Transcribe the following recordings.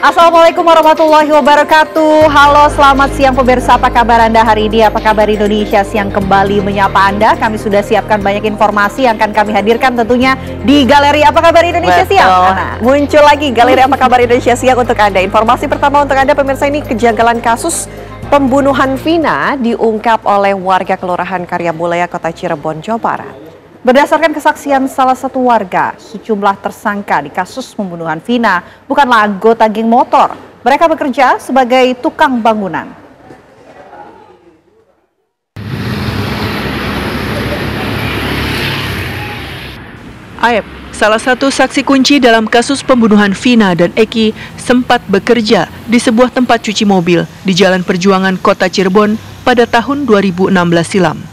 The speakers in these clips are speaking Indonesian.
Assalamualaikum warahmatullahi wabarakatuh. Halo, selamat siang pemirsa. Apa kabar Anda hari ini? Apa kabar Indonesia siang kembali menyapa Anda? Kami sudah siapkan banyak informasi yang akan kami hadirkan tentunya di Galeri Apa Kabar Indonesia Betul. siang. Ana. Muncul lagi Galeri Apa Kabar Indonesia Siang untuk Anda. Informasi pertama untuk Anda pemirsa ini kejanggalan kasus pembunuhan Vina diungkap oleh warga Kelurahan Karya Mulaya Kota Cirebon, Jawa Barat. Berdasarkan kesaksian salah satu warga, sejumlah tersangka di kasus pembunuhan Vina bukanlah anggota geng motor. Mereka bekerja sebagai tukang bangunan. Aep, salah satu saksi kunci dalam kasus pembunuhan Vina dan Eki sempat bekerja di sebuah tempat cuci mobil di Jalan Perjuangan Kota Cirebon pada tahun 2016 silam.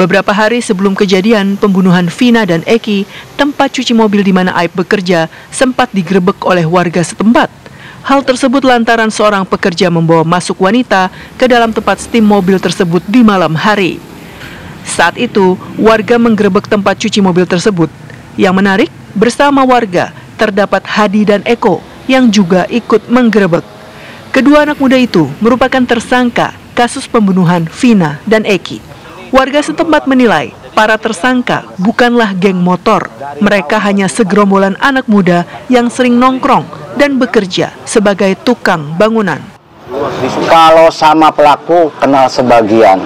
Beberapa hari sebelum kejadian pembunuhan Vina dan Eki, tempat cuci mobil di mana Aep bekerja sempat digerebek oleh warga setempat. Hal tersebut lantaran seorang pekerja membawa masuk wanita ke dalam tempat steam mobil tersebut di malam hari. Saat itu, warga menggerebek tempat cuci mobil tersebut. Yang menarik, bersama warga terdapat Hadi dan Eko yang juga ikut menggerebek. Kedua anak muda itu merupakan tersangka kasus pembunuhan Vina dan Eki. Warga setempat menilai para tersangka bukanlah geng motor. Mereka hanya segerombolan anak muda yang sering nongkrong dan bekerja sebagai tukang bangunan. Kalau sama pelaku kenal sebagian,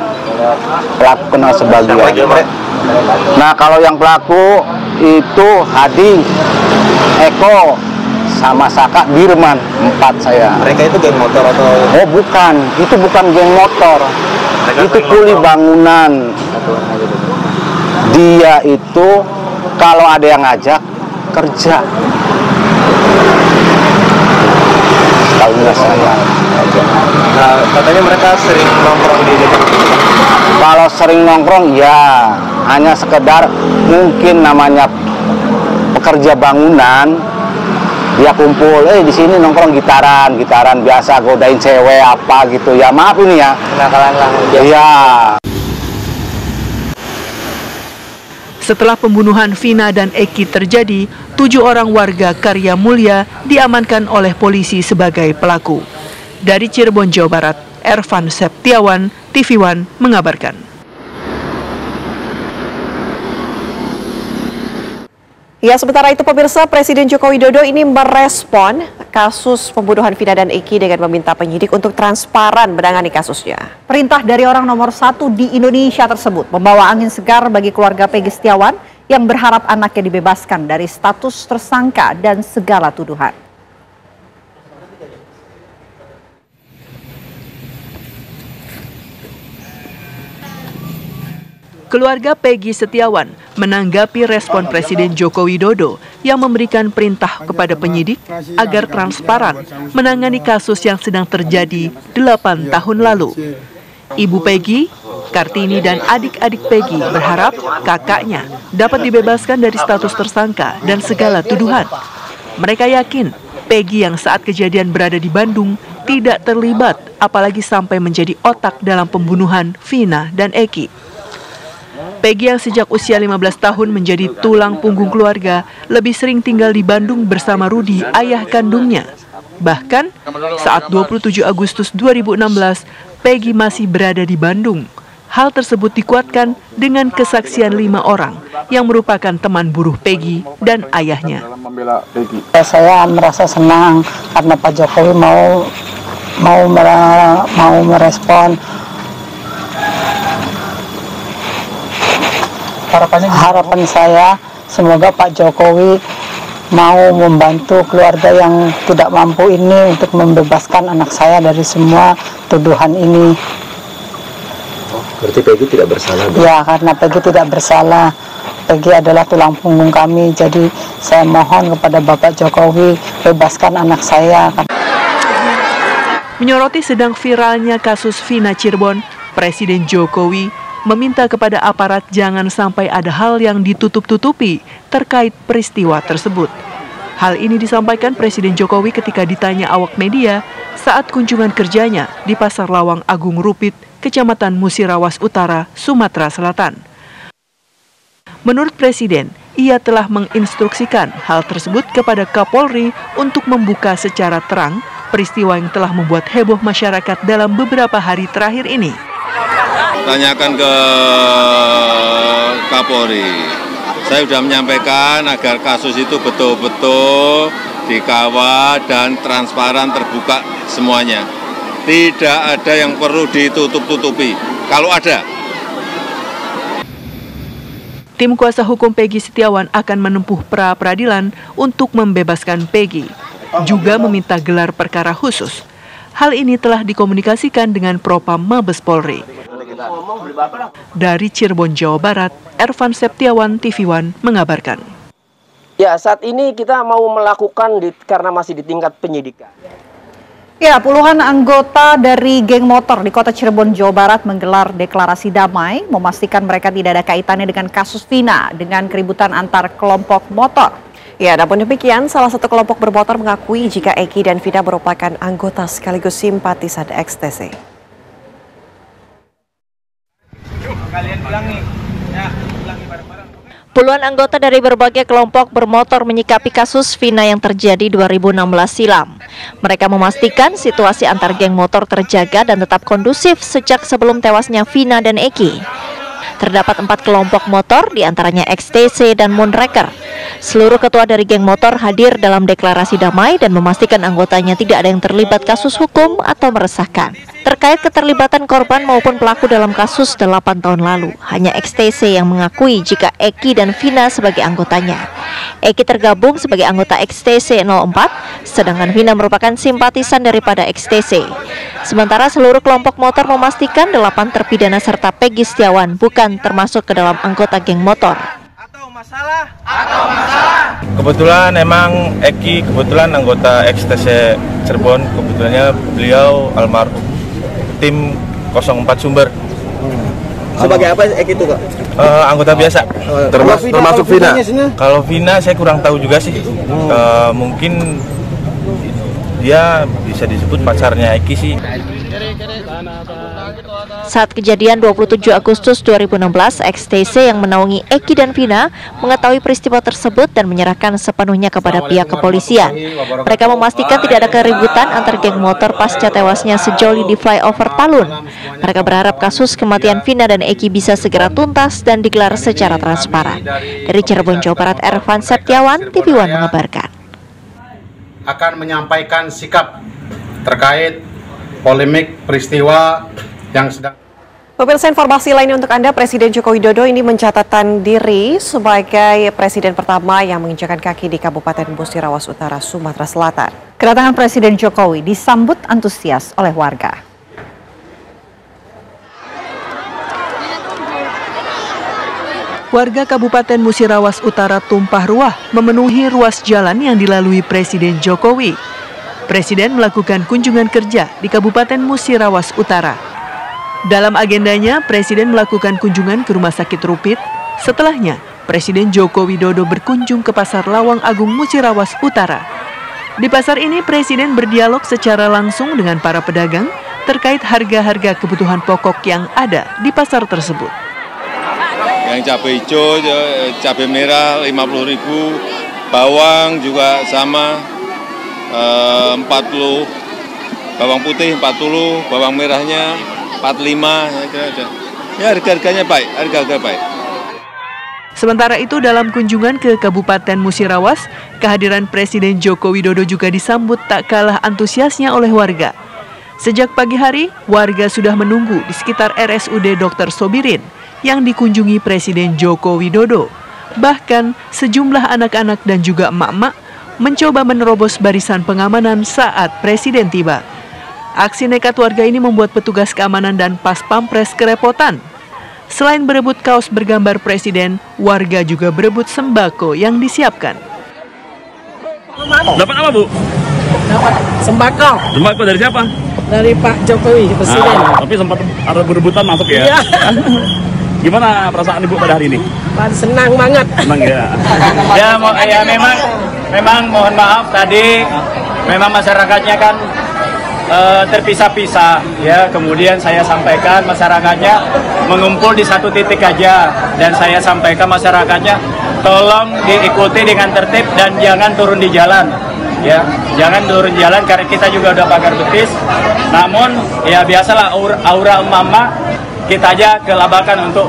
pelaku kenal sebagian. Nah kalau yang pelaku itu Hadi, Eko, sama Saka, Birman, empat saya. Mereka itu geng motor atau Oh bukan, itu bukan geng motor, itu kuli bangunan. Dia itu kalau ada yang ngajak kerja. Tahunya saya. Nah, katanya mereka sering nongkrong di depan. Kalau sering nongkrong ya hanya sekedar mungkin namanya pekerja bangunan dia kumpul eh di sini nongkrong gitaran gitaran biasa godain cewek apa gitu ya maaf ini ya Kenakalan lah. iya Setelah pembunuhan Vina dan Eki terjadi, tujuh orang warga Karya Mulia diamankan oleh polisi sebagai pelaku. Dari Cirebon, Jawa Barat, Ervan Septiawan, TV One mengabarkan. Ya, sementara itu pemirsa Presiden Joko Widodo ini merespon kasus pembunuhan Vina dan Eki dengan meminta penyidik untuk transparan menangani kasusnya. Perintah dari orang nomor satu di Indonesia tersebut membawa angin segar bagi keluarga Pegi Setiawan yang berharap anaknya dibebaskan dari status tersangka dan segala tuduhan. Keluarga Peggy Setiawan menanggapi respon Presiden Joko Widodo yang memberikan perintah kepada penyidik agar transparan menangani kasus yang sedang terjadi 8 tahun lalu. Ibu Peggy, Kartini dan adik-adik Peggy berharap kakaknya dapat dibebaskan dari status tersangka dan segala tuduhan. Mereka yakin Peggy yang saat kejadian berada di Bandung tidak terlibat apalagi sampai menjadi otak dalam pembunuhan Vina dan Eki. Peggy yang sejak usia 15 tahun menjadi tulang punggung keluarga lebih sering tinggal di Bandung bersama Rudi, ayah kandungnya. Bahkan saat 27 Agustus 2016, Peggy masih berada di Bandung. Hal tersebut dikuatkan dengan kesaksian lima orang yang merupakan teman buruh Peggy dan ayahnya. Ya, saya merasa senang karena Pak Jokowi mau mau mau merespon harapan saya semoga Pak Jokowi mau membantu keluarga yang tidak mampu ini untuk membebaskan anak saya dari semua tuduhan ini Berarti Peggy tidak bersalah. Bu? ya karena Peggy tidak bersalah Peggy adalah tulang punggung kami jadi saya mohon kepada Bapak Jokowi bebaskan anak saya Menyoroti sedang viralnya kasus Vina Cirebon, Presiden Jokowi meminta kepada aparat jangan sampai ada hal yang ditutup-tutupi terkait peristiwa tersebut. Hal ini disampaikan Presiden Jokowi ketika ditanya awak media saat kunjungan kerjanya di Pasar Lawang Agung Rupit, Kecamatan Musirawas Utara, Sumatera Selatan. Menurut Presiden, ia telah menginstruksikan hal tersebut kepada Kapolri untuk membuka secara terang peristiwa yang telah membuat heboh masyarakat dalam beberapa hari terakhir ini. Tanyakan ke Kapolri. Saya sudah menyampaikan agar kasus itu betul-betul dikawal dan transparan terbuka semuanya. Tidak ada yang perlu ditutup-tutupi. Kalau ada, Tim kuasa hukum Peggy Setiawan akan menempuh pra peradilan untuk membebaskan Peggy, juga meminta gelar perkara khusus. Hal ini telah dikomunikasikan dengan Propam Mabes Polri. Dari Cirebon, Jawa Barat, Ervan Septiawan, TV One mengabarkan. Ya, saat ini kita mau melakukan di, karena masih di tingkat penyidikan. Ya, puluhan anggota dari geng motor di kota Cirebon, Jawa Barat menggelar deklarasi damai, memastikan mereka tidak ada kaitannya dengan kasus Vina dengan keributan antar kelompok motor. Ya, namun demikian, salah satu kelompok bermotor mengakui jika Eki dan Vina merupakan anggota sekaligus simpatisan XTC. Ya, Puluhan anggota dari berbagai kelompok bermotor menyikapi kasus Vina yang terjadi 2016 silam. Mereka memastikan situasi antar geng motor terjaga dan tetap kondusif sejak sebelum tewasnya Vina dan Eki. Terdapat empat kelompok motor, di antaranya XTC dan Moonraker. Seluruh ketua dari geng motor hadir dalam deklarasi damai dan memastikan anggotanya tidak ada yang terlibat kasus hukum atau meresahkan. Terkait keterlibatan korban maupun pelaku dalam kasus 8 tahun lalu, hanya XTC yang mengakui jika Eki dan Vina sebagai anggotanya. Eki tergabung sebagai anggota XTC 04, sedangkan Vina merupakan simpatisan daripada XTC. Sementara seluruh kelompok motor memastikan delapan terpidana serta Peggy Setiawan bukan termasuk ke dalam anggota geng motor. Kebetulan emang Eki kebetulan anggota XTC Cirebon, kebetulannya beliau almarhum tim 04 Sumber. Sebagai apa Eki itu, Kak? Eh, anggota biasa. Termasuk termasuk Vina. Kalau Vina saya kurang tahu juga sih. Eh, mungkin dia bisa disebut pacarnya Eki sih. Saat kejadian 27 Agustus 2016, XTC yang menaungi Eki dan Vina mengetahui peristiwa tersebut dan menyerahkan sepenuhnya kepada pihak kepolisian. Mereka memastikan tidak ada keributan antar geng motor pasca tewasnya sejoli di flyover Talun. Mereka berharap kasus kematian Vina dan Eki bisa segera tuntas dan digelar secara transparan. Dari Cirebon, Jawa Barat, Ervan Septiawan, TV One mengabarkan. akan menyampaikan sikap terkait polemik peristiwa yang sedang Pemirsa informasi lainnya untuk Anda, Presiden Joko Widodo ini mencatatkan diri sebagai presiden pertama yang menginjakan kaki di Kabupaten Musirawas Utara, Sumatera Selatan. Kedatangan Presiden Jokowi disambut antusias oleh warga. Warga Kabupaten Musirawas Utara tumpah ruah memenuhi ruas jalan yang dilalui Presiden Jokowi. Presiden melakukan kunjungan kerja di Kabupaten Musirawas Utara. Dalam agendanya, Presiden melakukan kunjungan ke Rumah Sakit Rupit. Setelahnya, Presiden Joko Widodo berkunjung ke Pasar Lawang Agung Musirawas Utara. Di pasar ini, Presiden berdialog secara langsung dengan para pedagang terkait harga-harga kebutuhan pokok yang ada di pasar tersebut. yang cabai hijau, ya, cabai merah 50.000, bawang juga sama eh, 40, bawang putih 40, bawang merahnya 45, ya. Ya harga-harganya baik, harga-harga baik. Sementara itu dalam kunjungan ke Kabupaten Musirawas, kehadiran Presiden Joko Widodo juga disambut tak kalah antusiasnya oleh warga. Sejak pagi hari, warga sudah menunggu di sekitar RSUD Dr. Sobirin yang dikunjungi Presiden Joko Widodo. Bahkan sejumlah anak-anak dan juga emak-emak mencoba menerobos barisan pengamanan saat Presiden tiba. Aksi nekat warga ini membuat petugas keamanan dan pas pampres kerepotan. Selain berebut kaos bergambar presiden, warga juga berebut sembako yang disiapkan. Dapat apa, Bu? Dapat sembako Sembako dari siapa? dari Pak Jokowi, Presiden. Ah, tapi sempat ada berebutan masuk ya. Iya. Gimana perasaan Ibu pada hari ini? Senang banget. Senang ya. Ya, ya memang memang mohon maaf tadi memang masyarakatnya kan eh, terpisah-pisah ya. Kemudian saya sampaikan masyarakatnya mengumpul di satu titik aja. Dan saya sampaikan masyarakatnya tolong diikuti dengan tertib dan jangan turun di jalan ya. Jangan turun jalan karena kita juga udah pagar betis. Namun ya biasalah aura, aura mama kita aja kelabakan untuk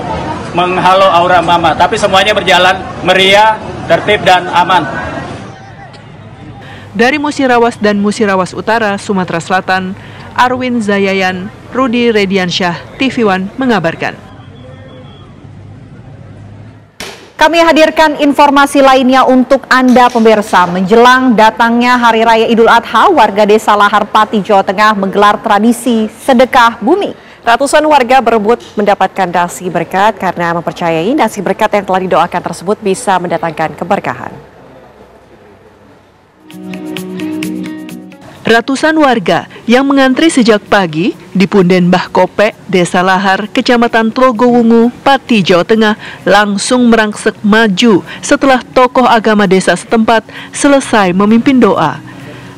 menghalau aura mama tapi semuanya berjalan meriah tertib dan aman Dari Musirawas dan Musirawas Utara, Sumatera Selatan, Arwin Zayayan, Rudi Rediansyah, TV One mengabarkan. Kami hadirkan informasi lainnya untuk Anda pemirsa. Menjelang datangnya Hari Raya Idul Adha, warga desa Lahar Pati, Jawa Tengah menggelar tradisi sedekah bumi. Ratusan warga berebut mendapatkan dasi berkat karena mempercayai dasi berkat yang telah didoakan tersebut bisa mendatangkan keberkahan. Ratusan warga yang mengantri sejak pagi di Punden Mbah Kope, Desa Lahar, Kecamatan Tlogowungu, Pati, Jawa Tengah langsung merangsek maju setelah tokoh agama desa setempat selesai memimpin doa.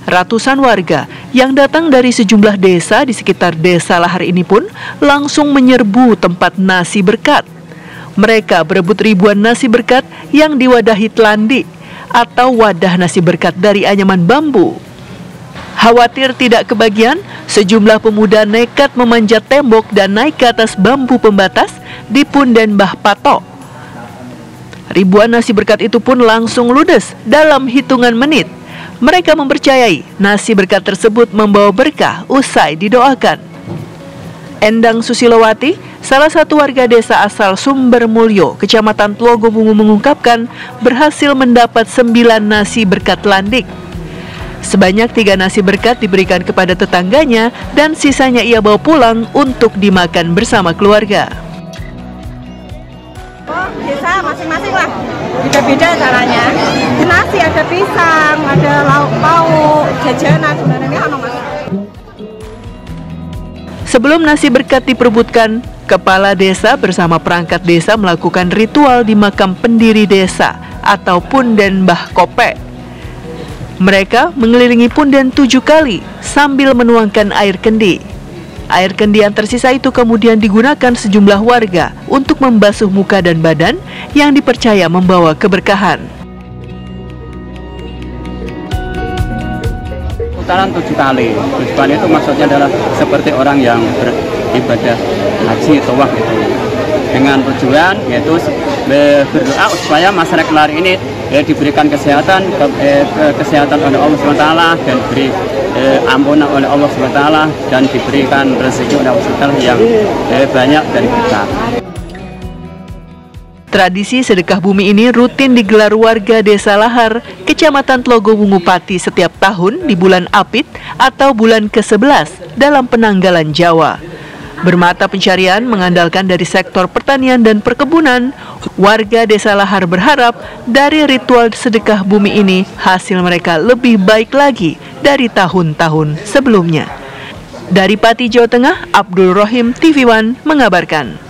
Ratusan warga yang datang dari sejumlah desa di sekitar Desa Lahar ini pun langsung menyerbu tempat nasi berkat. Mereka berebut ribuan nasi berkat yang diwadahi telandi atau wadah nasi berkat dari anyaman bambu. Khawatir tidak kebagian, sejumlah pemuda nekat memanjat tembok dan naik ke atas bambu pembatas di Punden Mbah Pato. Ribuan nasi berkat itu pun langsung ludes dalam hitungan menit. Mereka mempercayai nasi berkat tersebut membawa berkah usai didoakan. Endang Susilowati, salah satu warga desa asal Sumber Mulyo, Kecamatan Tlogobungu mengungkapkan berhasil mendapat sembilan nasi berkat landik. Sebanyak tiga nasi berkat diberikan kepada tetangganya dan sisanya ia bawa pulang untuk dimakan bersama keluarga. Oh, desa masing-masing lah. Beda-beda caranya. Nasi ada pisang, ada lauk pauk, jajanan sebenarnya ono mas. Sebelum nasi berkat diperebutkan, kepala desa bersama perangkat desa melakukan ritual di makam pendiri desa atau Punden Mbah Kope. Mereka mengelilingi punden tujuh kali sambil menuangkan air kendi. Air kendi yang tersisa itu kemudian digunakan sejumlah warga untuk membasuh muka dan badan yang dipercaya membawa keberkahan. putaran tujuh kali. Tujuh kali itu maksudnya adalah seperti orang yang beribadah haji tawaf gitu. Dengan tujuan yaitu berdoa supaya masyarakat lari ini ya, diberikan kesehatan ke, eh, ke- kesehatan oleh Allah SWT dan diberi eh, ampunan oleh Allah SWT dan diberikan rezeki oleh Allah SWT yang eh, banyak dan berkah. Tradisi sedekah bumi ini rutin digelar warga Desa Lahar, Kecamatan Tlogowungu Pati setiap tahun di bulan Apit atau bulan ke-11 dalam penanggalan Jawa. Bermata pencarian mengandalkan dari sektor pertanian dan perkebunan, warga Desa Lahar berharap dari ritual sedekah bumi ini hasil mereka lebih baik lagi dari tahun-tahun sebelumnya. Dari Pati, Jawa Tengah, Abdul Rohim TV One mengabarkan.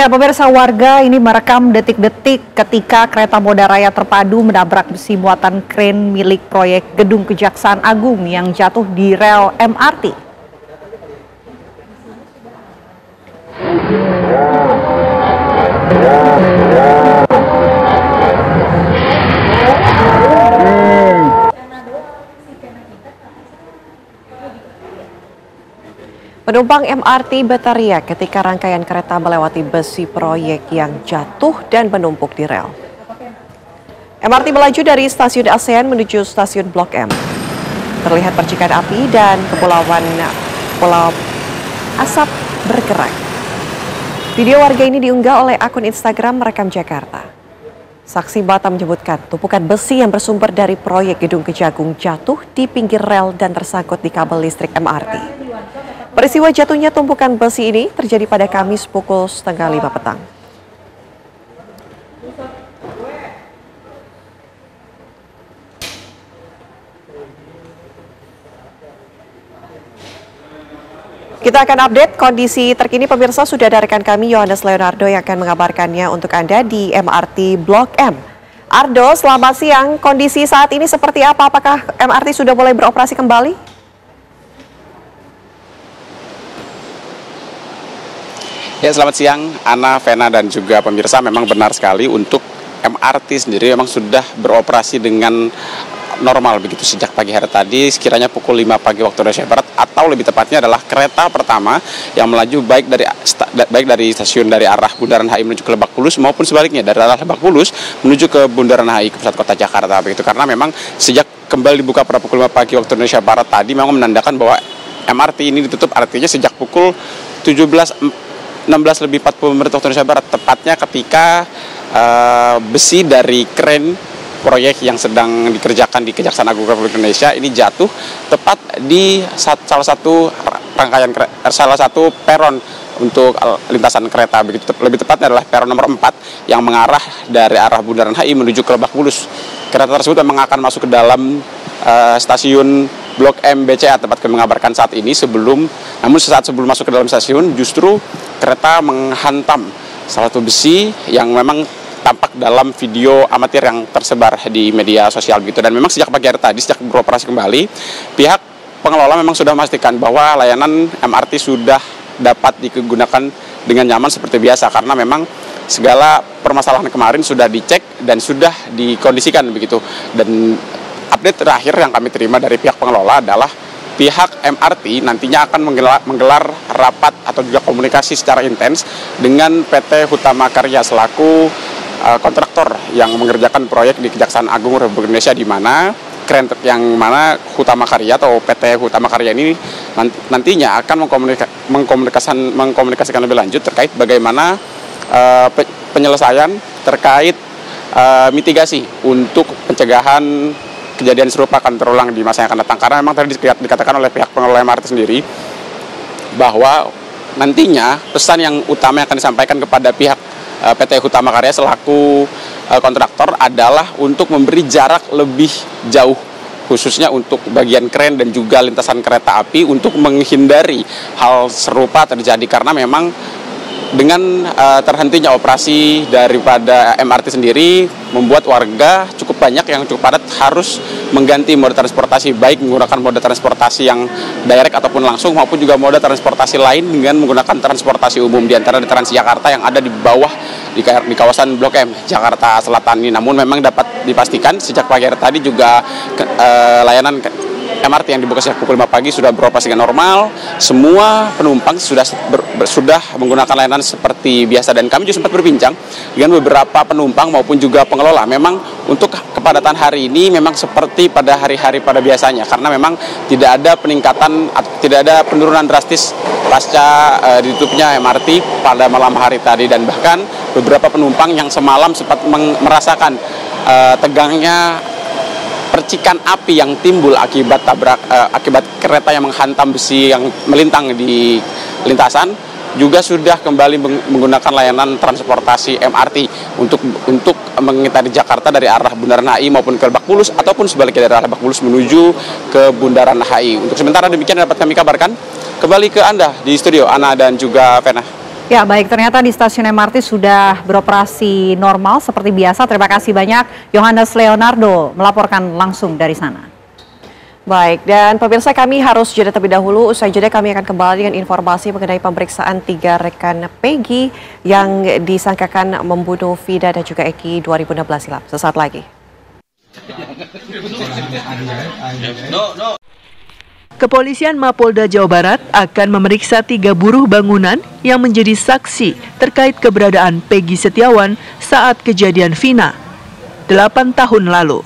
Ya, pemirsa warga ini merekam detik-detik ketika kereta moda raya terpadu menabrak besi muatan kren milik proyek Gedung Kejaksaan Agung yang jatuh di rel MRT. Penumpang MRT berteriak ketika rangkaian kereta melewati besi proyek yang jatuh dan menumpuk di rel. MRT melaju dari stasiun ASEAN menuju stasiun Blok M. Terlihat percikan api dan kepulauan pulau asap bergerak. Video warga ini diunggah oleh akun Instagram Merekam Jakarta. Saksi Batam menyebutkan tumpukan besi yang bersumber dari proyek Gedung Kejagung jatuh di pinggir rel dan tersangkut di kabel listrik MRT. Peristiwa jatuhnya tumpukan besi ini terjadi pada Kamis pukul setengah lima petang. Kita akan update kondisi terkini pemirsa sudah ada rekan kami Yohanes Leonardo yang akan mengabarkannya untuk Anda di MRT Blok M. Ardo, selamat siang. Kondisi saat ini seperti apa? Apakah MRT sudah mulai beroperasi kembali? Ya selamat siang Ana, Vena dan juga pemirsa. Memang benar sekali untuk MRT sendiri memang sudah beroperasi dengan normal begitu sejak pagi hari tadi. Sekiranya pukul 5 pagi waktu Indonesia Barat atau lebih tepatnya adalah kereta pertama yang melaju baik dari baik dari stasiun dari arah Bundaran HI menuju ke Lebak Bulus maupun sebaliknya dari arah Lebak Bulus menuju ke Bundaran HI ke pusat kota Jakarta begitu. Karena memang sejak kembali dibuka pada pukul 5 pagi waktu Indonesia Barat tadi memang menandakan bahwa MRT ini ditutup artinya sejak pukul 17 16 lebih 40 menit waktu Indonesia Barat tepatnya ketika uh, besi dari kren proyek yang sedang dikerjakan di Kejaksaan Agung Republik Indonesia ini jatuh tepat di salah satu rangkaian eh, salah satu peron untuk lintasan kereta begitu lebih tepatnya adalah peron nomor 4 yang mengarah dari arah Bundaran HI menuju ke Lebak Bulus. Kereta tersebut memang akan masuk ke dalam uh, stasiun Blok M BCA tempat kami mengabarkan saat ini sebelum namun sesaat sebelum masuk ke dalam stasiun justru kereta menghantam salah satu besi yang memang tampak dalam video amatir yang tersebar di media sosial gitu. Dan memang sejak pagi hari tadi sejak beroperasi kembali pihak pengelola memang sudah memastikan bahwa layanan MRT sudah dapat digunakan dengan nyaman seperti biasa karena memang segala permasalahan kemarin sudah dicek dan sudah dikondisikan begitu. Dan update terakhir yang kami terima dari pihak pengelola adalah pihak MRT nantinya akan menggelar, menggelar rapat atau juga komunikasi secara intens dengan PT Hutama Karya selaku uh, kontraktor yang mengerjakan proyek di Kejaksaan Agung Republik Indonesia di mana keren yang mana Hutama Karya atau PT Hutama Karya ini nantinya akan mengkomunika, mengkomunikasikan, mengkomunikasikan lebih lanjut terkait bagaimana uh, penyelesaian terkait uh, mitigasi untuk pencegahan kejadian serupa akan terulang di masa yang akan datang. Karena memang tadi dikatakan oleh pihak pengelola MRT sendiri bahwa nantinya pesan yang utama yang akan disampaikan kepada pihak uh, PT Hutama Karya selaku uh, kontraktor adalah untuk memberi jarak lebih jauh khususnya untuk bagian kren dan juga lintasan kereta api untuk menghindari hal serupa terjadi. Karena memang dengan uh, terhentinya operasi daripada MRT sendiri membuat warga cukup banyak yang cukup padat harus mengganti mode transportasi baik menggunakan mode transportasi yang direct ataupun langsung maupun juga mode transportasi lain dengan menggunakan transportasi umum di antara di Transjakarta yang ada di bawah di, di kawasan Blok M Jakarta Selatan ini. Namun memang dapat dipastikan sejak pagi hari tadi juga uh, layanan MRT yang dibuka sejak pukul 5 pagi sudah beroperasi dengan normal. Semua penumpang sudah ber, ber, sudah menggunakan layanan seperti biasa dan kami juga sempat berbincang dengan beberapa penumpang maupun juga pengelola. Memang untuk kepadatan hari ini memang seperti pada hari-hari pada biasanya karena memang tidak ada peningkatan tidak ada penurunan drastis pasca uh, ditutupnya MRT pada malam hari tadi dan bahkan beberapa penumpang yang semalam sempat merasakan uh, tegangnya percikan api yang timbul akibat tabrak uh, akibat kereta yang menghantam besi yang melintang di lintasan juga sudah kembali menggunakan layanan transportasi MRT untuk untuk mengitari Jakarta dari arah Bundaran HI maupun ke Lebak Bulus ataupun sebaliknya dari arah Lebak Bulus menuju ke Bundaran HI. Untuk sementara demikian dapat kami kabarkan. Kembali ke Anda di studio Ana dan juga Vena. Ya baik, ternyata di stasiun MRT sudah beroperasi normal seperti biasa. Terima kasih banyak Yohanes Leonardo melaporkan langsung dari sana. Baik, dan pemirsa kami harus jeda terlebih dahulu. Usai jeda kami akan kembali dengan informasi mengenai pemeriksaan tiga rekan Peggy yang disangkakan membunuh Vida dan juga Eki 2016 silam. Sesaat lagi. No, no. Kepolisian Mapolda Jawa Barat akan memeriksa tiga buruh bangunan yang menjadi saksi terkait keberadaan Peggy Setiawan saat kejadian Vina 8 tahun lalu.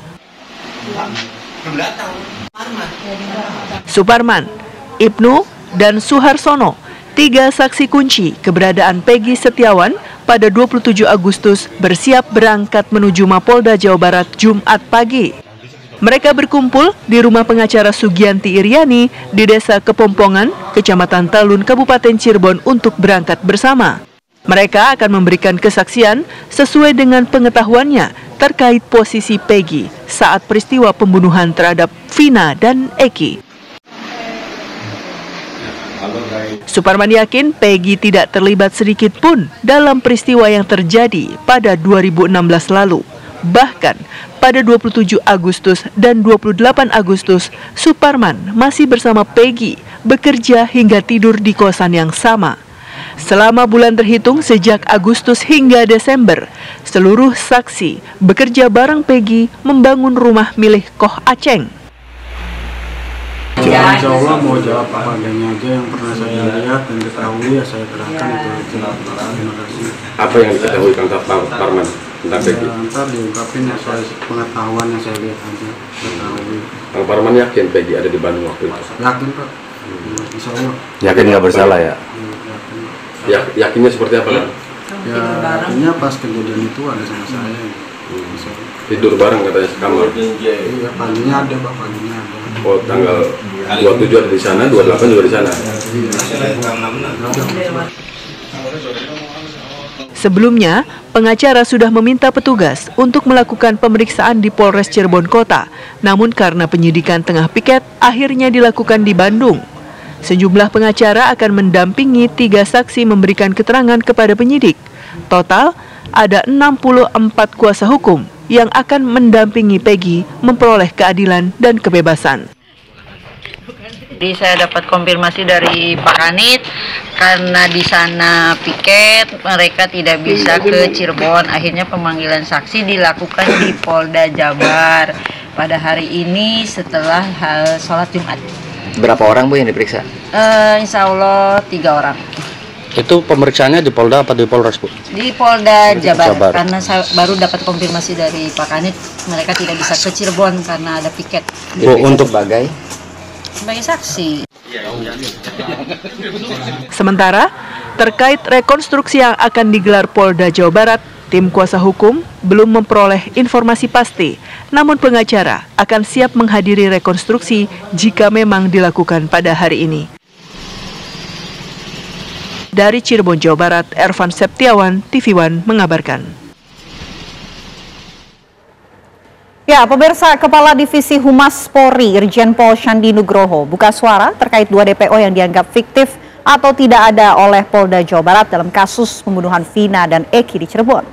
Suparman, Ibnu, dan Suharsono, tiga saksi kunci keberadaan Peggy Setiawan pada 27 Agustus bersiap berangkat menuju Mapolda Jawa Barat Jumat pagi. Mereka berkumpul di rumah pengacara Sugianti Iriani di Desa Kepompongan, Kecamatan Talun, Kabupaten Cirebon untuk berangkat bersama. Mereka akan memberikan kesaksian sesuai dengan pengetahuannya terkait posisi Peggy saat peristiwa pembunuhan terhadap Vina dan Eki. Suparman yakin Peggy tidak terlibat sedikit pun dalam peristiwa yang terjadi pada 2016 lalu. Bahkan pada 27 Agustus dan 28 Agustus, Suparman masih bersama Peggy bekerja hingga tidur di kosan yang sama. Selama bulan terhitung sejak Agustus hingga Desember, seluruh saksi bekerja bareng Peggy membangun rumah milik Koh Aceng. Ya, insya Allah mau jawab apa adanya aja yang pernah saya lihat dan ketahui ya saya terangkan itu aja. Terima kasih. Apa yang diketahui Kang Par- Parman Peggy? Ya, ntar diungkapin ya soal pengetahuan yang saya lihat aja. Ketahui. Kang Parman yakin Peggy ada di Bandung waktu itu? Yakin Pak? Insya Allah. Yakin nggak bersalah ya? Ya, yakinnya seperti apa kan? Ya, artinya pas kejadian itu ada sama saya. Allah. Tidur bareng katanya sekamar. Iya, paginya ada Pak, paginya ada. Oh, tanggal 27 ada di sana, 28 juga di sana. Sebelumnya, pengacara sudah meminta petugas untuk melakukan pemeriksaan di Polres Cirebon Kota. Namun karena penyidikan tengah piket, akhirnya dilakukan di Bandung. Sejumlah pengacara akan mendampingi tiga saksi memberikan keterangan kepada penyidik. Total, ada 64 kuasa hukum yang akan mendampingi Peggy memperoleh keadilan dan kebebasan. Jadi saya dapat konfirmasi dari Pak Kanit karena di sana piket mereka tidak bisa ke Cirebon. Akhirnya pemanggilan saksi dilakukan di Polda Jabar pada hari ini setelah hal sholat Jumat. Berapa orang Bu yang diperiksa? Eh, insya Allah tiga orang Itu pemeriksaannya di Polda apa di Polres, Bu? di Polda Jabar, Jabar. karena saya baru dapat konfirmasi dari Pak Kanit mereka tidak bisa ke Cirebon karena ada piket Bu, untuk sebagai sebagai saksi. Sementara, terkait rekonstruksi yang akan digelar Polda Jawa Barat, tim kuasa hukum belum memperoleh informasi pasti. Namun pengacara akan siap menghadiri rekonstruksi jika memang dilakukan pada hari ini. Dari Cirebon, Jawa Barat, Ervan Septiawan, TV One mengabarkan. Ya, pemirsa Kepala Divisi Humas Polri Irjen Pol Shandi Nugroho buka suara terkait dua DPO yang dianggap fiktif atau tidak ada oleh Polda Jawa Barat dalam kasus pembunuhan Vina dan Eki di Cirebon.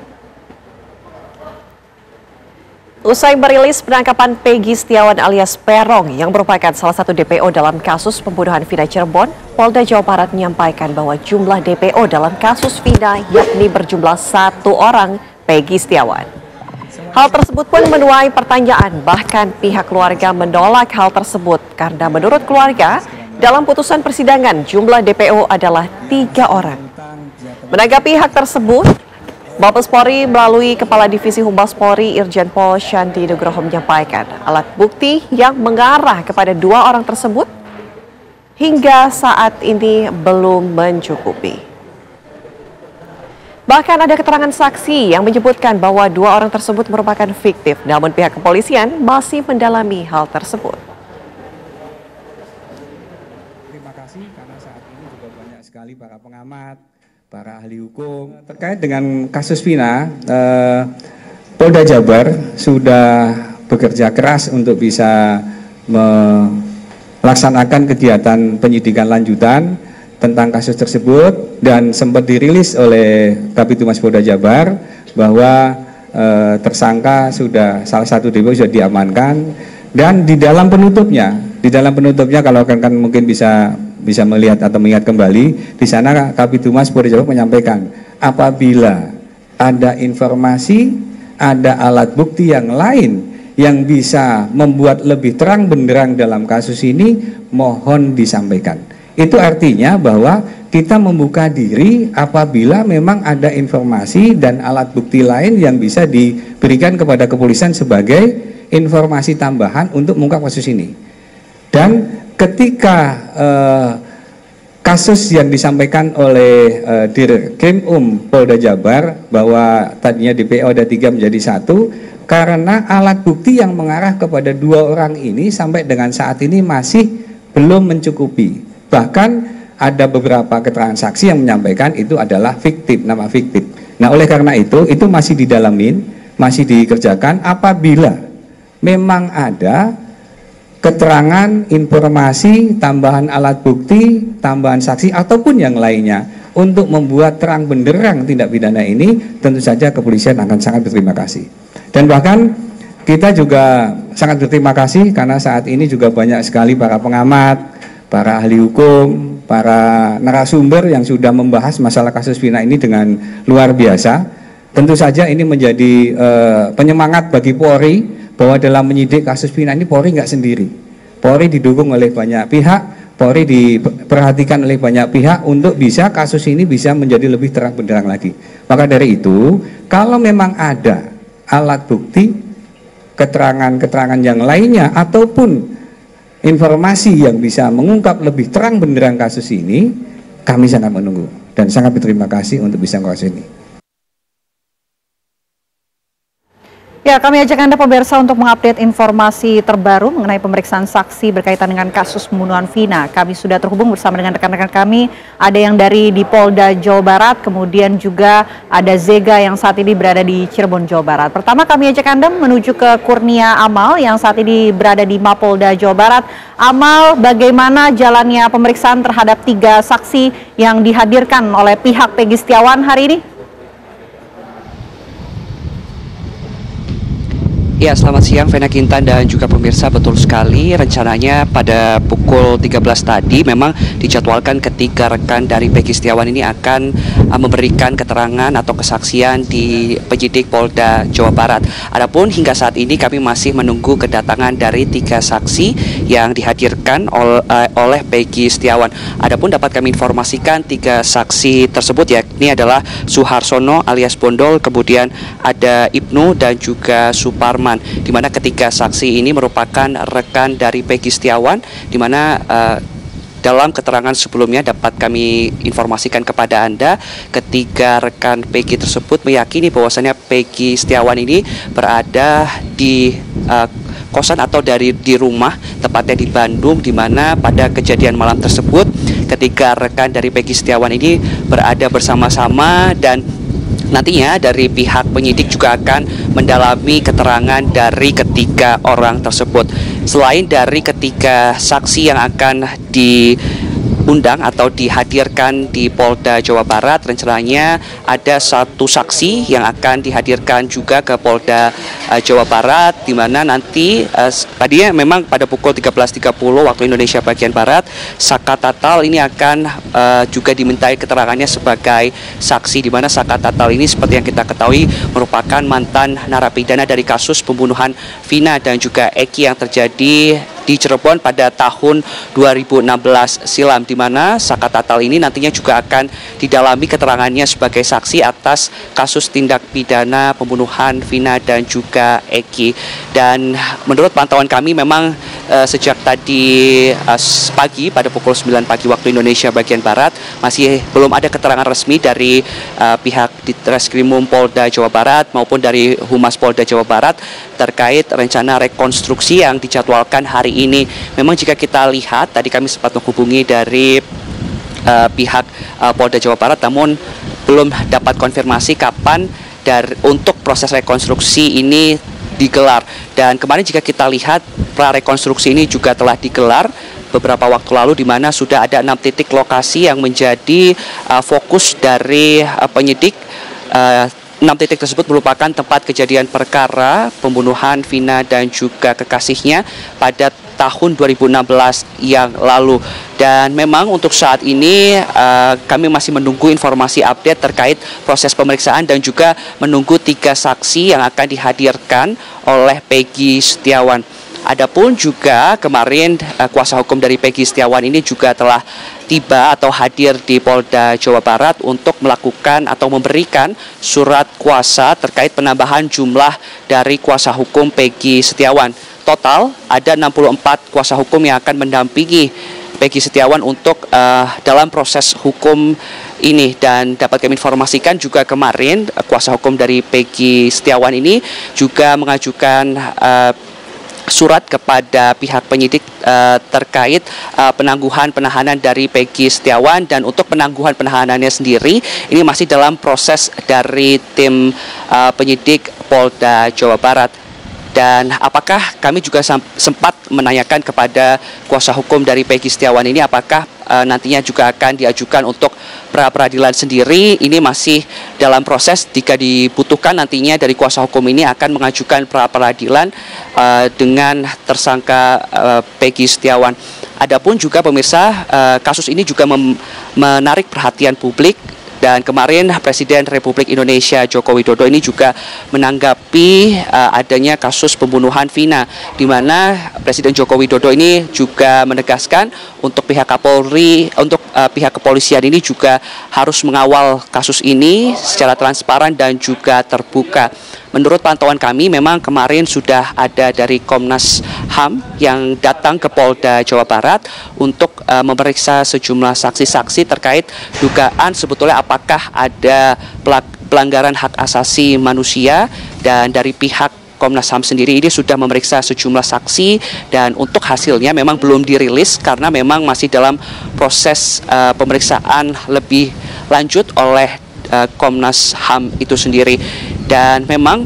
Usai merilis penangkapan Peggy Setiawan alias Perong yang merupakan salah satu DPO dalam kasus pembunuhan Vina Cirebon, Polda Jawa Barat menyampaikan bahwa jumlah DPO dalam kasus Vina yakni berjumlah satu orang Peggy Setiawan. Hal tersebut pun menuai pertanyaan, bahkan pihak keluarga menolak hal tersebut karena menurut keluarga, dalam putusan persidangan jumlah DPO adalah tiga orang. Menanggapi hak tersebut, Mabes Polri melalui Kepala Divisi Humas Polri Irjen Pol Shandi Nugroho menyampaikan alat bukti yang mengarah kepada dua orang tersebut hingga saat ini belum mencukupi. Bahkan ada keterangan saksi yang menyebutkan bahwa dua orang tersebut merupakan fiktif, namun pihak kepolisian masih mendalami hal tersebut. Terima kasih karena saat ini juga banyak sekali para pengamat, para ahli hukum terkait dengan kasus Vina. Eh, Polda Jabar sudah bekerja keras untuk bisa melaksanakan kegiatan penyidikan lanjutan tentang kasus tersebut dan sempat dirilis oleh Kabitumas Polda Jabar bahwa eh, tersangka sudah salah satu DPO sudah diamankan dan di dalam penutupnya di dalam penutupnya kalau kan, kan mungkin bisa bisa melihat atau mengingat kembali di sana Kabitumas Polda Jabar menyampaikan apabila ada informasi ada alat bukti yang lain yang bisa membuat lebih terang benderang dalam kasus ini mohon disampaikan itu artinya bahwa kita membuka diri apabila memang ada informasi dan alat bukti lain yang bisa diberikan kepada kepolisian sebagai informasi tambahan untuk mengungkap kasus ini. Dan ketika eh, kasus yang disampaikan oleh eh, Dirkrim Um Polda Jabar bahwa tadinya DPO ada tiga menjadi satu karena alat bukti yang mengarah kepada dua orang ini sampai dengan saat ini masih belum mencukupi. Bahkan ada beberapa keterangan saksi yang menyampaikan itu adalah fiktif, nama fiktif. Nah, oleh karena itu itu masih didalamin, masih dikerjakan apabila memang ada keterangan, informasi, tambahan alat bukti, tambahan saksi ataupun yang lainnya untuk membuat terang benderang tindak pidana ini, tentu saja kepolisian akan sangat berterima kasih. Dan bahkan kita juga sangat berterima kasih karena saat ini juga banyak sekali para pengamat, para ahli hukum, para narasumber yang sudah membahas masalah kasus Vina ini dengan luar biasa. Tentu saja ini menjadi uh, penyemangat bagi Polri bahwa dalam menyidik kasus Vina ini Polri nggak sendiri. Polri didukung oleh banyak pihak, Polri diperhatikan oleh banyak pihak untuk bisa kasus ini bisa menjadi lebih terang benderang lagi. Maka dari itu, kalau memang ada alat bukti, keterangan-keterangan yang lainnya ataupun informasi yang bisa mengungkap lebih terang benderang kasus ini, kami sangat menunggu dan sangat berterima kasih untuk bisa mengawasi ini. Ya, kami ajak Anda pemirsa untuk mengupdate informasi terbaru mengenai pemeriksaan saksi berkaitan dengan kasus pembunuhan Vina. Kami sudah terhubung bersama dengan rekan-rekan kami, ada yang dari di Polda Jawa Barat, kemudian juga ada Zega yang saat ini berada di Cirebon, Jawa Barat. Pertama kami ajak Anda menuju ke Kurnia Amal yang saat ini berada di Mapolda Jawa Barat. Amal, bagaimana jalannya pemeriksaan terhadap tiga saksi yang dihadirkan oleh pihak Pegi Setiawan hari ini? Ya, selamat siang Vena Kintan dan juga pemirsa. Betul sekali, rencananya pada pukul 13 tadi memang dijadwalkan ketiga rekan dari Peggy Setiawan ini akan uh, memberikan keterangan atau kesaksian di penyidik Polda Jawa Barat. Adapun hingga saat ini kami masih menunggu kedatangan dari tiga saksi yang dihadirkan uh, oleh Peggy Setiawan. Adapun dapat kami informasikan tiga saksi tersebut yakni adalah Suharsono alias Bondol, kemudian ada Ibnu dan juga Suparman Sudirman di mana ketiga saksi ini merupakan rekan dari Peggy Setiawan di mana uh, dalam keterangan sebelumnya dapat kami informasikan kepada Anda ketiga rekan Peggy tersebut meyakini bahwasanya Peggy Setiawan ini berada di uh, kosan atau dari di rumah tepatnya di Bandung di mana pada kejadian malam tersebut ketika rekan dari Peggy Setiawan ini berada bersama-sama dan Nantinya dari pihak penyidik juga akan mendalami keterangan dari ketiga orang tersebut. Selain dari ketiga saksi yang akan di diundang atau dihadirkan di Polda Jawa Barat. Rencananya ada satu saksi yang akan dihadirkan juga ke Polda uh, Jawa Barat di mana nanti uh, tadinya memang pada pukul 13.30 waktu Indonesia bagian Barat Saka Tatal ini akan uh, juga dimintai keterangannya sebagai saksi di mana Saka Tatal ini seperti yang kita ketahui merupakan mantan narapidana dari kasus pembunuhan Vina dan juga Eki yang terjadi di Cirebon pada tahun 2016 silam di mana Saka Tatal ini nantinya juga akan didalami keterangannya sebagai saksi atas kasus tindak pidana pembunuhan Vina dan juga Eki. Dan menurut pantauan kami memang uh, sejak tadi uh, pagi pada pukul 9 pagi waktu Indonesia bagian Barat masih belum ada keterangan resmi dari uh, pihak di Treskrimum Polda Jawa Barat maupun dari Humas Polda Jawa Barat terkait rencana rekonstruksi yang dijadwalkan hari ini. Memang jika kita lihat tadi kami sempat menghubungi dari uh, pihak uh, Polda Jawa Barat namun belum dapat konfirmasi kapan dari untuk proses rekonstruksi ini digelar. Dan kemarin jika kita lihat pra rekonstruksi ini juga telah digelar beberapa waktu lalu di mana sudah ada enam titik lokasi yang menjadi uh, fokus dari uh, penyidik uh, Enam titik tersebut merupakan tempat kejadian perkara pembunuhan Vina dan juga kekasihnya pada tahun 2016 yang lalu. Dan memang untuk saat ini uh, kami masih menunggu informasi update terkait proses pemeriksaan dan juga menunggu tiga saksi yang akan dihadirkan oleh Peggy Setiawan. Adapun juga kemarin uh, kuasa hukum dari Peggy Setiawan ini juga telah tiba atau hadir di Polda Jawa Barat untuk melakukan atau memberikan surat kuasa terkait penambahan jumlah dari kuasa hukum Peggy Setiawan. Total ada 64 kuasa hukum yang akan mendampingi Peggy Setiawan untuk uh, dalam proses hukum ini dan dapat kami informasikan juga kemarin kuasa hukum dari Peggy Setiawan ini juga mengajukan uh, surat kepada pihak penyidik uh, terkait uh, penangguhan penahanan dari Peggy Setiawan dan untuk penangguhan penahanannya sendiri ini masih dalam proses dari tim uh, penyidik Polda Jawa Barat. Dan apakah kami juga sempat menanyakan kepada kuasa hukum dari Peggy Setiawan ini apakah uh, nantinya juga akan diajukan untuk pra peradilan sendiri? Ini masih dalam proses. Jika dibutuhkan nantinya dari kuasa hukum ini akan mengajukan pra peradilan uh, dengan tersangka uh, Peggy Setiawan. Adapun juga pemirsa uh, kasus ini juga menarik perhatian publik dan kemarin Presiden Republik Indonesia Joko Widodo ini juga menanggapi uh, adanya kasus pembunuhan Vina di mana Presiden Joko Widodo ini juga menegaskan untuk pihak Kapolri untuk uh, pihak kepolisian ini juga harus mengawal kasus ini secara transparan dan juga terbuka. Menurut pantauan kami memang kemarin sudah ada dari Komnas HAM yang datang ke Polda Jawa Barat untuk uh, memeriksa sejumlah saksi-saksi terkait dugaan sebetulnya apakah ada pelanggaran hak asasi manusia dan dari pihak Komnas HAM sendiri ini sudah memeriksa sejumlah saksi dan untuk hasilnya memang belum dirilis karena memang masih dalam proses uh, pemeriksaan lebih lanjut oleh uh, Komnas HAM itu sendiri dan memang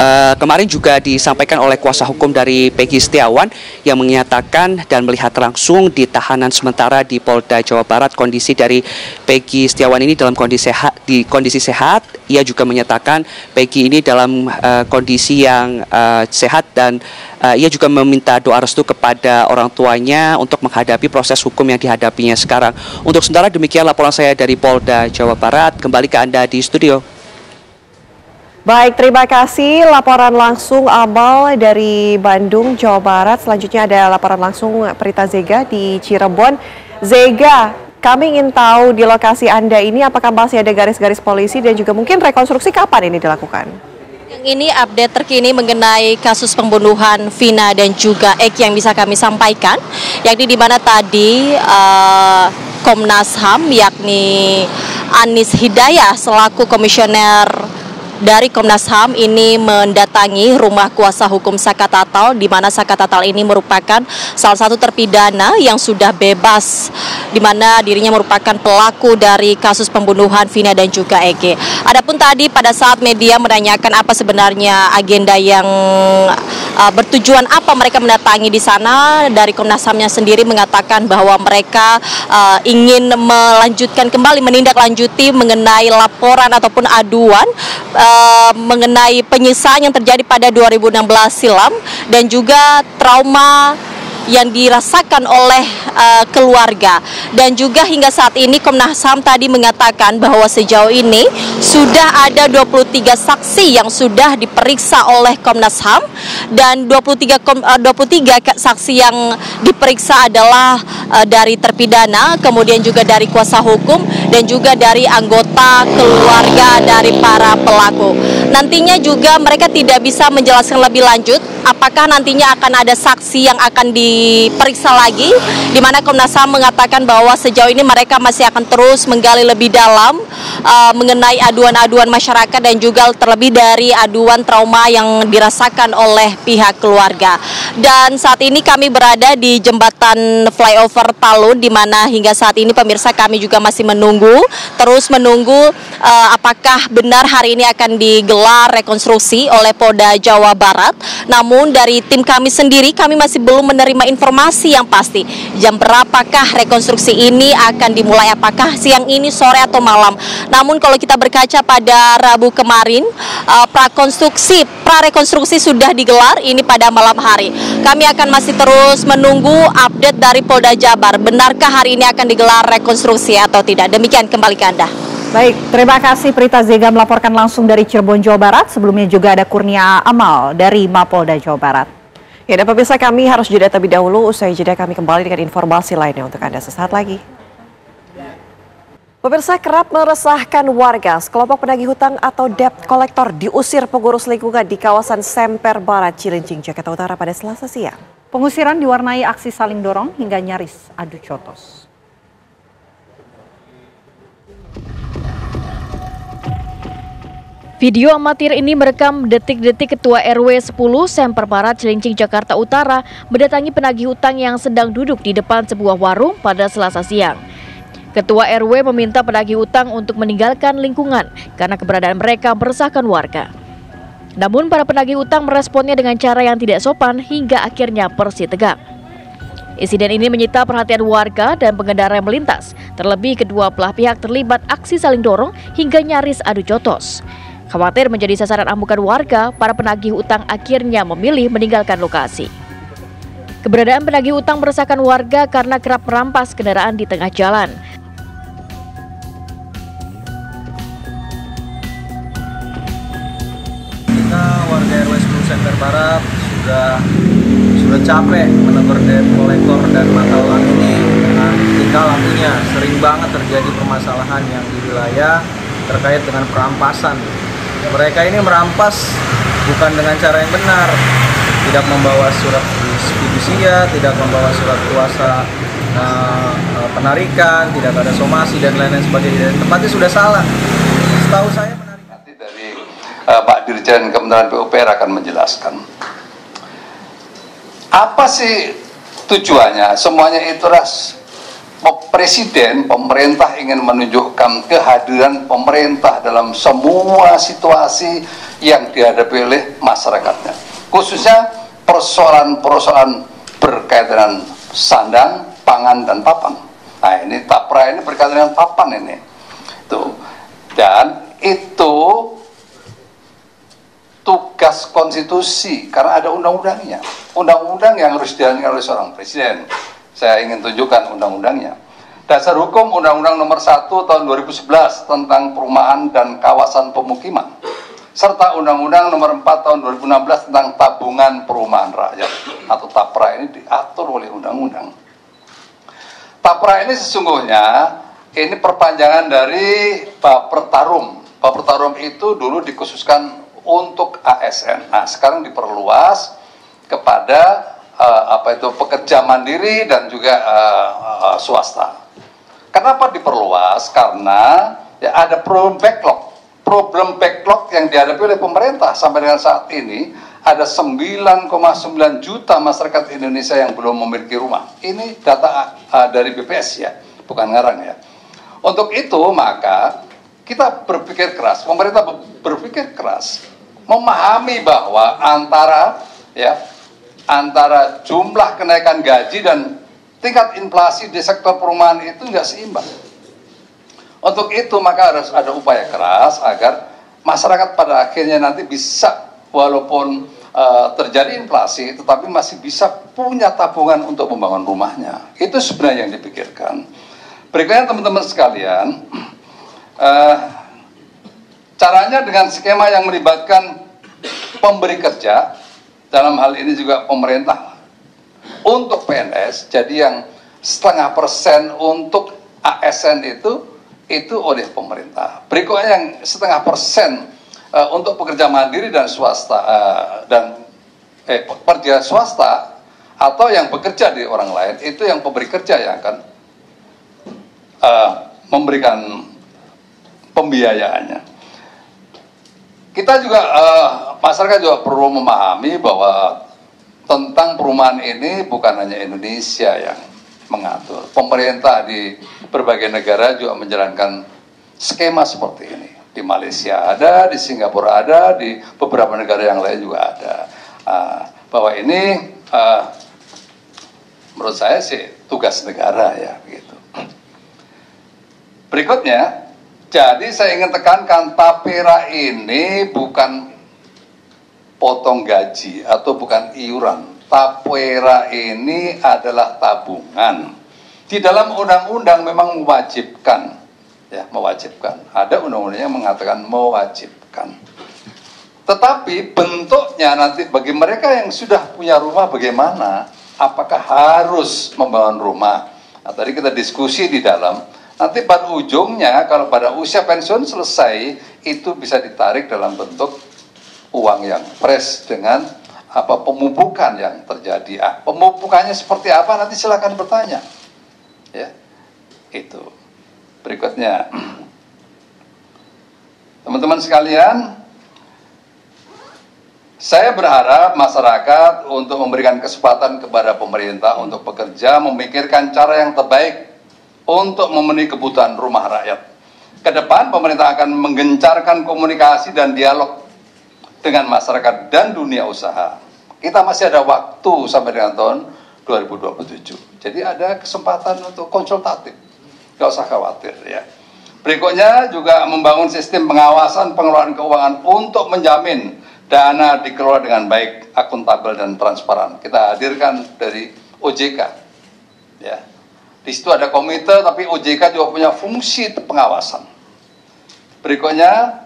Uh, kemarin juga disampaikan oleh kuasa hukum dari Peggy Setiawan yang menyatakan dan melihat langsung di tahanan sementara di Polda Jawa Barat kondisi dari Peggy Setiawan ini dalam kondisi sehat di kondisi sehat ia juga menyatakan Peggy ini dalam uh, kondisi yang uh, sehat dan uh, ia juga meminta doa restu kepada orang tuanya untuk menghadapi proses hukum yang dihadapinya sekarang. Untuk sementara demikian laporan saya dari Polda Jawa Barat kembali ke Anda di studio. Baik, terima kasih laporan langsung Amal dari Bandung, Jawa Barat. Selanjutnya ada laporan langsung Prita Zega di Cirebon. Zega, kami ingin tahu di lokasi Anda ini apakah masih ada garis-garis polisi dan juga mungkin rekonstruksi kapan ini dilakukan? Ini update terkini mengenai kasus pembunuhan Vina dan juga Eki yang bisa kami sampaikan, yakni di mana tadi uh, Komnas HAM yakni Anis Hidayah selaku komisioner dari Komnas HAM ini mendatangi rumah kuasa hukum Saka Tatal di mana Saka Tatal ini merupakan salah satu terpidana yang sudah bebas di mana dirinya merupakan pelaku dari kasus pembunuhan Vina dan juga Ege. Adapun tadi pada saat media menanyakan apa sebenarnya agenda yang uh, bertujuan apa mereka mendatangi di sana? Dari Komnas HAM-nya sendiri mengatakan bahwa mereka uh, ingin melanjutkan kembali menindaklanjuti mengenai laporan ataupun aduan uh, mengenai penyiksaan yang terjadi pada 2016 silam dan juga trauma yang dirasakan oleh uh, keluarga dan juga hingga saat ini Komnas HAM tadi mengatakan bahwa sejauh ini sudah ada 23 saksi yang sudah diperiksa oleh Komnas HAM dan 23 uh, 23 saksi yang diperiksa adalah uh, dari terpidana kemudian juga dari kuasa hukum dan juga dari anggota keluarga dari para pelaku. Nantinya juga mereka tidak bisa menjelaskan lebih lanjut apakah nantinya akan ada saksi yang akan diperiksa lagi di mana Komnas HAM mengatakan bahwa sejauh ini mereka masih akan terus menggali lebih dalam uh, mengenai aduan-aduan masyarakat dan juga terlebih dari aduan trauma yang dirasakan oleh pihak keluarga. Dan saat ini kami berada di jembatan flyover Talun di mana hingga saat ini pemirsa kami juga masih menunggu terus menunggu uh, apakah benar hari ini akan digelar rekonstruksi oleh Polda Jawa Barat. Namun namun dari tim kami sendiri kami masih belum menerima informasi yang pasti jam berapakah rekonstruksi ini akan dimulai apakah siang ini sore atau malam. Namun kalau kita berkaca pada Rabu kemarin uh, prakonstruksi prarekonstruksi sudah digelar ini pada malam hari. Kami akan masih terus menunggu update dari Polda Jabar. Benarkah hari ini akan digelar rekonstruksi atau tidak? Demikian kembali ke Anda. Baik, terima kasih Prita Zega melaporkan langsung dari Cirebon, Jawa Barat. Sebelumnya juga ada Kurnia Amal dari Mapolda, Jawa Barat. Ya, dan pemirsa kami harus jeda terlebih dahulu. Usai jeda kami kembali dengan informasi lainnya untuk Anda sesaat lagi. Pemirsa kerap meresahkan warga, sekelompok penagih hutang atau debt collector diusir pengurus lingkungan di kawasan Semper Barat, Cilincing, Jakarta Utara pada Selasa siang. Pengusiran diwarnai aksi saling dorong hingga nyaris adu cotos. Video amatir ini merekam detik-detik Ketua RW 10 Semper Barat Cilincing Jakarta Utara mendatangi penagih hutang yang sedang duduk di depan sebuah warung pada Selasa siang. Ketua RW meminta penagih hutang untuk meninggalkan lingkungan karena keberadaan mereka meresahkan warga. Namun para penagih hutang meresponnya dengan cara yang tidak sopan hingga akhirnya bersih tegak. Insiden ini menyita perhatian warga dan pengendara yang melintas. Terlebih kedua belah pihak terlibat aksi saling dorong hingga nyaris adu jotos. Khawatir menjadi sasaran amukan warga, para penagih utang akhirnya memilih meninggalkan lokasi. Keberadaan penagih utang meresahkan warga karena kerap merampas kendaraan di tengah jalan. Kita warga RW 10 Center Barat sudah sudah capek menegur debt kolektor dan mata uang ini dengan tingkah lakunya. Sering banget terjadi permasalahan yang di wilayah terkait dengan perampasan. Mereka ini merampas bukan dengan cara yang benar, tidak membawa surat fidusia, tidak membawa surat kuasa uh, penarikan, tidak ada somasi dan lain-lain sebagainya. Dan tempatnya sudah salah. Setahu saya uh, Pak Dirjen Kementerian PUPR akan menjelaskan. Apa sih tujuannya? Semuanya itu ras Presiden, pemerintah ingin menunjukkan kehadiran pemerintah dalam semua situasi yang dihadapi oleh masyarakatnya. Khususnya persoalan-persoalan berkaitan dengan sandang, pangan, dan papan. Nah ini tapra ini berkaitan dengan papan ini. Tuh. Dan itu tugas konstitusi karena ada undang-undangnya. Undang-undang yang harus dijalankan oleh seorang presiden. Saya ingin tunjukkan undang-undangnya. Dasar hukum Undang-Undang Nomor 1 tahun 2011 tentang perumahan dan kawasan pemukiman serta Undang-Undang Nomor 4 tahun 2016 tentang tabungan perumahan rakyat atau TAPRA ini diatur oleh undang-undang. TAPRA ini sesungguhnya ini perpanjangan dari Bapertarum. Bapertarum itu dulu dikhususkan untuk ASN. Nah, sekarang diperluas kepada uh, apa itu pekerja mandiri dan juga uh, uh, swasta. Kenapa diperluas? Karena ya ada problem backlog. Problem backlog yang dihadapi oleh pemerintah sampai dengan saat ini ada 9,9 juta masyarakat Indonesia yang belum memiliki rumah. Ini data uh, dari BPS ya, bukan ngarang ya. Untuk itu maka kita berpikir keras, pemerintah berpikir keras memahami bahwa antara ya antara jumlah kenaikan gaji dan tingkat inflasi di sektor perumahan itu nggak seimbang. Untuk itu maka harus ada upaya keras agar masyarakat pada akhirnya nanti bisa walaupun uh, terjadi inflasi tetapi masih bisa punya tabungan untuk membangun rumahnya. Itu sebenarnya yang dipikirkan. Berikutnya teman-teman sekalian, uh, caranya dengan skema yang melibatkan pemberi kerja dalam hal ini juga pemerintah. Untuk PNS jadi yang setengah persen untuk ASN itu itu oleh pemerintah. Berikutnya yang setengah persen uh, untuk pekerja mandiri dan swasta uh, dan eh, pekerja swasta atau yang bekerja di orang lain itu yang pemberi kerja yang akan uh, memberikan pembiayaannya kita juga uh, masyarakat juga perlu memahami bahwa tentang perumahan ini bukan hanya Indonesia yang mengatur. Pemerintah di berbagai negara juga menjalankan skema seperti ini. Di Malaysia ada, di Singapura ada, di beberapa negara yang lain juga ada. Uh, bahwa ini uh, menurut saya sih tugas negara ya begitu. Berikutnya, jadi saya ingin tekankan tapera ini bukan potong gaji atau bukan iuran. Tapera ini adalah tabungan. Di dalam undang-undang memang mewajibkan, ya mewajibkan. Ada undang-undang yang mengatakan mewajibkan. Tetapi bentuknya nanti bagi mereka yang sudah punya rumah bagaimana? Apakah harus membangun rumah? Nah, tadi kita diskusi di dalam. Nanti pada ujungnya kalau pada usia pensiun selesai itu bisa ditarik dalam bentuk uang yang fresh dengan apa pemupukan yang terjadi. Ah, pemupukannya seperti apa nanti silakan bertanya. Ya. Itu. Berikutnya. Teman-teman sekalian, saya berharap masyarakat untuk memberikan kesempatan kepada pemerintah untuk bekerja memikirkan cara yang terbaik untuk memenuhi kebutuhan rumah rakyat. Ke depan pemerintah akan menggencarkan komunikasi dan dialog dengan masyarakat dan dunia usaha. Kita masih ada waktu sampai dengan tahun 2027. Jadi ada kesempatan untuk konsultatif. Gak usah khawatir ya. Berikutnya juga membangun sistem pengawasan pengelolaan keuangan untuk menjamin dana dikelola dengan baik, akuntabel dan transparan. Kita hadirkan dari OJK. Ya. Di situ ada komite, tapi OJK juga punya fungsi pengawasan. Berikutnya,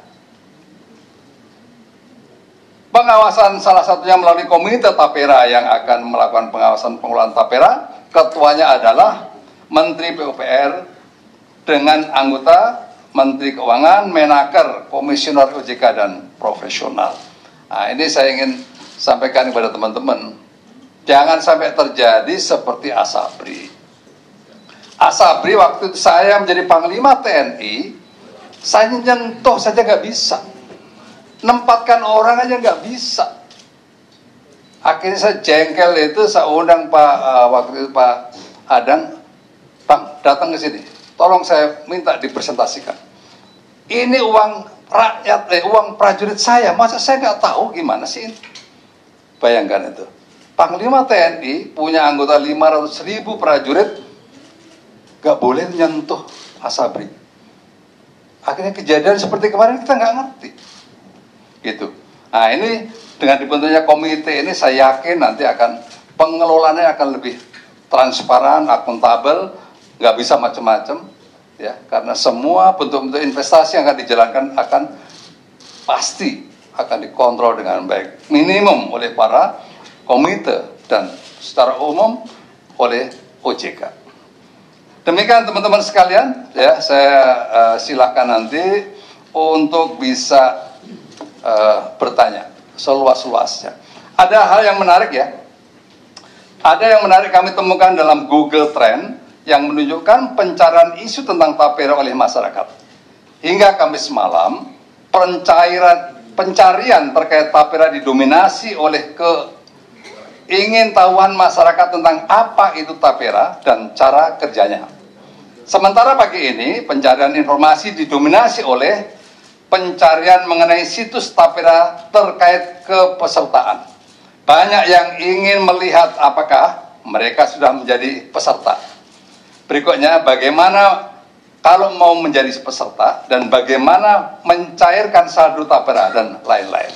pengawasan salah satunya melalui komite Tapera yang akan melakukan pengawasan pengelolaan Tapera. Ketuanya adalah Menteri PUPR dengan anggota Menteri Keuangan, Menaker, Komisioner OJK dan profesional. Nah, ini saya ingin sampaikan kepada teman-teman, jangan sampai terjadi seperti Asabri. Asabri waktu saya menjadi Panglima TNI, saya nyentuh saja nggak bisa. Nempatkan orang aja nggak bisa. Akhirnya saya jengkel itu, saya undang Pak uh, waktu itu Pak Adang, Bang datang ke sini, tolong saya minta dipresentasikan. Ini uang rakyat, eh, uang prajurit saya, masa saya nggak tahu gimana sih ini? Bayangkan itu. Panglima TNI punya anggota 500 ribu prajurit, nggak boleh nyentuh Asabri. Akhirnya kejadian seperti kemarin kita nggak ngerti. Gitu. Nah ini dengan dibentuknya komite ini saya yakin nanti akan pengelolaannya akan lebih transparan, akuntabel, nggak bisa macam-macam, ya karena semua bentuk-bentuk investasi yang akan dijalankan akan pasti akan dikontrol dengan baik, minimum oleh para komite dan secara umum oleh OJK. Demikian teman-teman sekalian, ya saya uh, silakan nanti untuk bisa uh, bertanya seluas-luasnya. Ada hal yang menarik ya. Ada yang menarik kami temukan dalam Google Trend yang menunjukkan pencarian isu tentang tapera oleh masyarakat. Hingga Kamis malam, pencairan pencarian terkait tapera didominasi oleh ke ingin tahuan masyarakat tentang apa itu tapera dan cara kerjanya. Sementara pagi ini pencarian informasi didominasi oleh pencarian mengenai situs tapera terkait kepesertaan. Banyak yang ingin melihat apakah mereka sudah menjadi peserta. Berikutnya bagaimana kalau mau menjadi peserta dan bagaimana mencairkan saldo tapera dan lain-lain.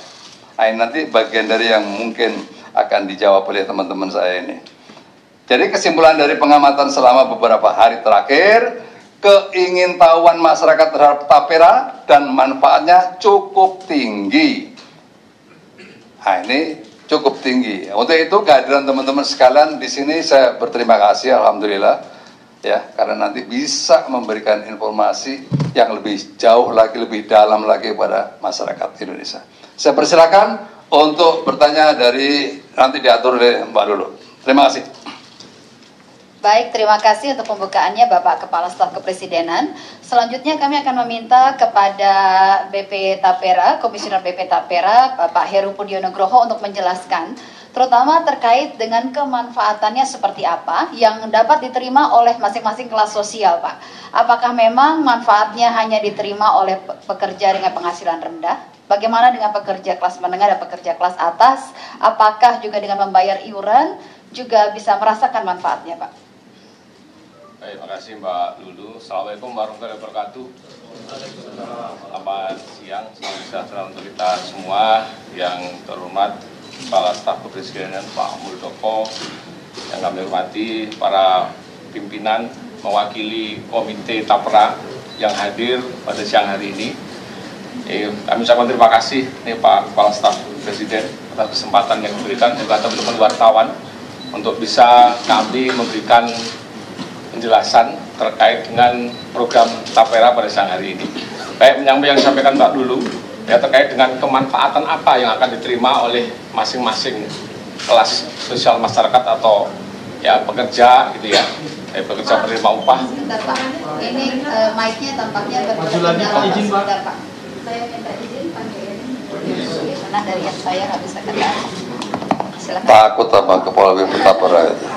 Nah, ini nanti bagian dari yang mungkin akan dijawab oleh teman-teman saya ini. Jadi kesimpulan dari pengamatan selama beberapa hari terakhir, keingintahuan masyarakat terhadap tapera dan manfaatnya cukup tinggi. Nah ini cukup tinggi. Untuk itu kehadiran teman-teman sekalian di sini saya berterima kasih, alhamdulillah ya karena nanti bisa memberikan informasi yang lebih jauh lagi, lebih dalam lagi pada masyarakat Indonesia. Saya persilakan untuk bertanya dari nanti diatur oleh Mbak Lulu. Terima kasih. Baik, terima kasih untuk pembukaannya Bapak Kepala Staf Kepresidenan. Selanjutnya kami akan meminta kepada BP Tapera, Komisioner BP Tapera, Bapak Heru Pudionugroho untuk menjelaskan terutama terkait dengan kemanfaatannya seperti apa yang dapat diterima oleh masing-masing kelas sosial, Pak. Apakah memang manfaatnya hanya diterima oleh pekerja dengan penghasilan rendah? Bagaimana dengan pekerja kelas menengah dan pekerja kelas atas? Apakah juga dengan membayar iuran juga bisa merasakan manfaatnya, Pak? Baik, terima kasih Mbak Lulu. Assalamualaikum warahmatullahi wabarakatuh. Selamat siang, salam sejahtera untuk kita semua yang terhormat Kepala Staf Kepresidenan Pak Muldoko, yang kami hormati para pimpinan mewakili Komite Tapra yang hadir pada siang hari ini. Eh, kami ucapkan terima kasih nih Pak Kepala Staf Presiden atas kesempatan yang diberikan juga teman-teman wartawan untuk bisa kami memberikan penjelasan terkait dengan program Tapera pada siang hari ini. Baik menyambung yang disampaikan Mbak dulu, ya terkait dengan kemanfaatan apa yang akan diterima oleh masing-masing kelas sosial masyarakat atau ya pekerja gitu ya, eh, pekerja penerima upah. Sebentar Pak, ini uh, mic-nya tampaknya berkendala sebentar Pak. Saya minta izin pakai. Karena dari yang saya nggak bisa. Silakan. Takut sama kepala BP Tapera itu.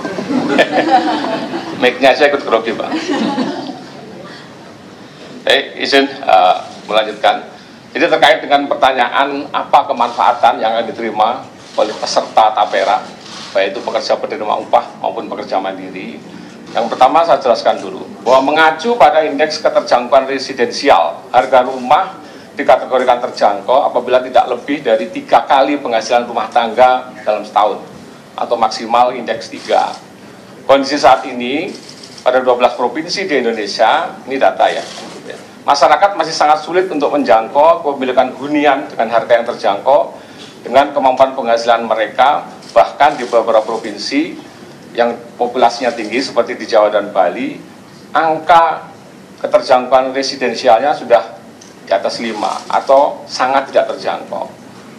Mic-nya saya ikut grogi Pak. Eh, izin uh, melanjutkan. Jadi terkait dengan pertanyaan apa kemanfaatan yang akan diterima oleh peserta tapera, baik itu pekerja penerima upah maupun pekerja mandiri. Yang pertama saya jelaskan dulu bahwa mengacu pada indeks keterjangkauan residensial, harga rumah dikategorikan terjangkau apabila tidak lebih dari tiga kali penghasilan rumah tangga dalam setahun atau maksimal indeks 3. Kondisi saat ini pada 12 provinsi di Indonesia, ini data ya, masyarakat masih sangat sulit untuk menjangkau kepemilikan hunian dengan harga yang terjangkau dengan kemampuan penghasilan mereka bahkan di beberapa provinsi yang populasinya tinggi seperti di Jawa dan Bali angka keterjangkauan residensialnya sudah di atas 5 atau sangat tidak terjangkau.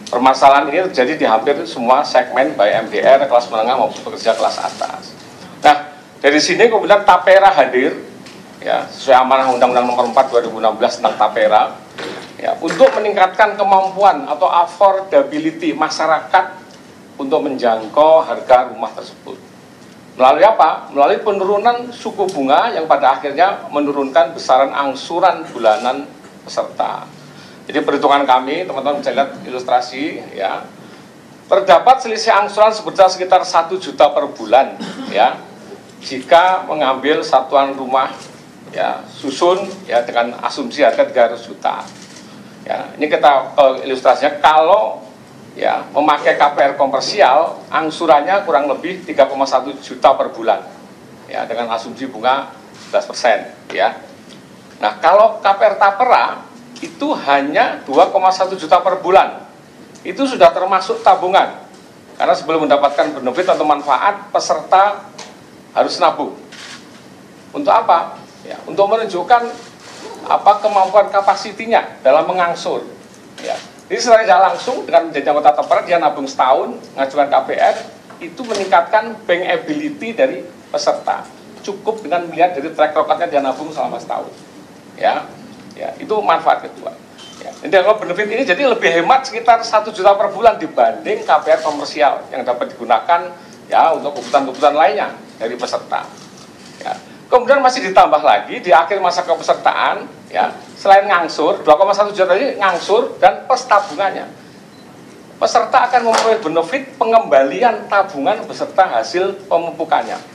Permasalahan ini terjadi di hampir semua segmen baik MDR, kelas menengah maupun pekerja kelas atas. Nah, dari sini kemudian Tapera hadir, ya, sesuai amanah Undang-Undang Nomor 4 2016 tentang Tapera, ya, untuk meningkatkan kemampuan atau affordability masyarakat untuk menjangkau harga rumah tersebut. Melalui apa? Melalui penurunan suku bunga yang pada akhirnya menurunkan besaran angsuran bulanan peserta. Jadi perhitungan kami, teman-teman bisa lihat ilustrasi ya. Terdapat selisih angsuran sebesar sekitar 1 juta per bulan ya. Jika mengambil satuan rumah ya susun ya dengan asumsi harga 300 juta. Ya, ini kita uh, ilustrasinya kalau ya memakai KPR komersial angsurannya kurang lebih 3,1 juta per bulan ya dengan asumsi bunga 11% ya Nah, kalau KPR Tapera itu hanya 2,1 juta per bulan. Itu sudah termasuk tabungan. Karena sebelum mendapatkan benefit atau manfaat, peserta harus nabung. Untuk apa? Ya, untuk menunjukkan apa kemampuan kapasitinya dalam mengangsur. Ya. Jadi secara langsung dengan menjadi anggota Tapera dia nabung setahun, ngajukan KPR, itu meningkatkan bankability dari peserta. Cukup dengan melihat dari track recordnya dia nabung selama setahun ya ya itu manfaat kedua ya. Dan kalau benefit ini jadi lebih hemat sekitar satu juta per bulan dibanding KPR komersial yang dapat digunakan ya untuk kebutuhan-kebutuhan lainnya dari peserta. Ya. Kemudian masih ditambah lagi di akhir masa kepesertaan ya selain ngangsur 2,1 juta tadi ngangsur dan plus tabungannya. Peserta akan memperoleh benefit pengembalian tabungan beserta hasil pemupukannya.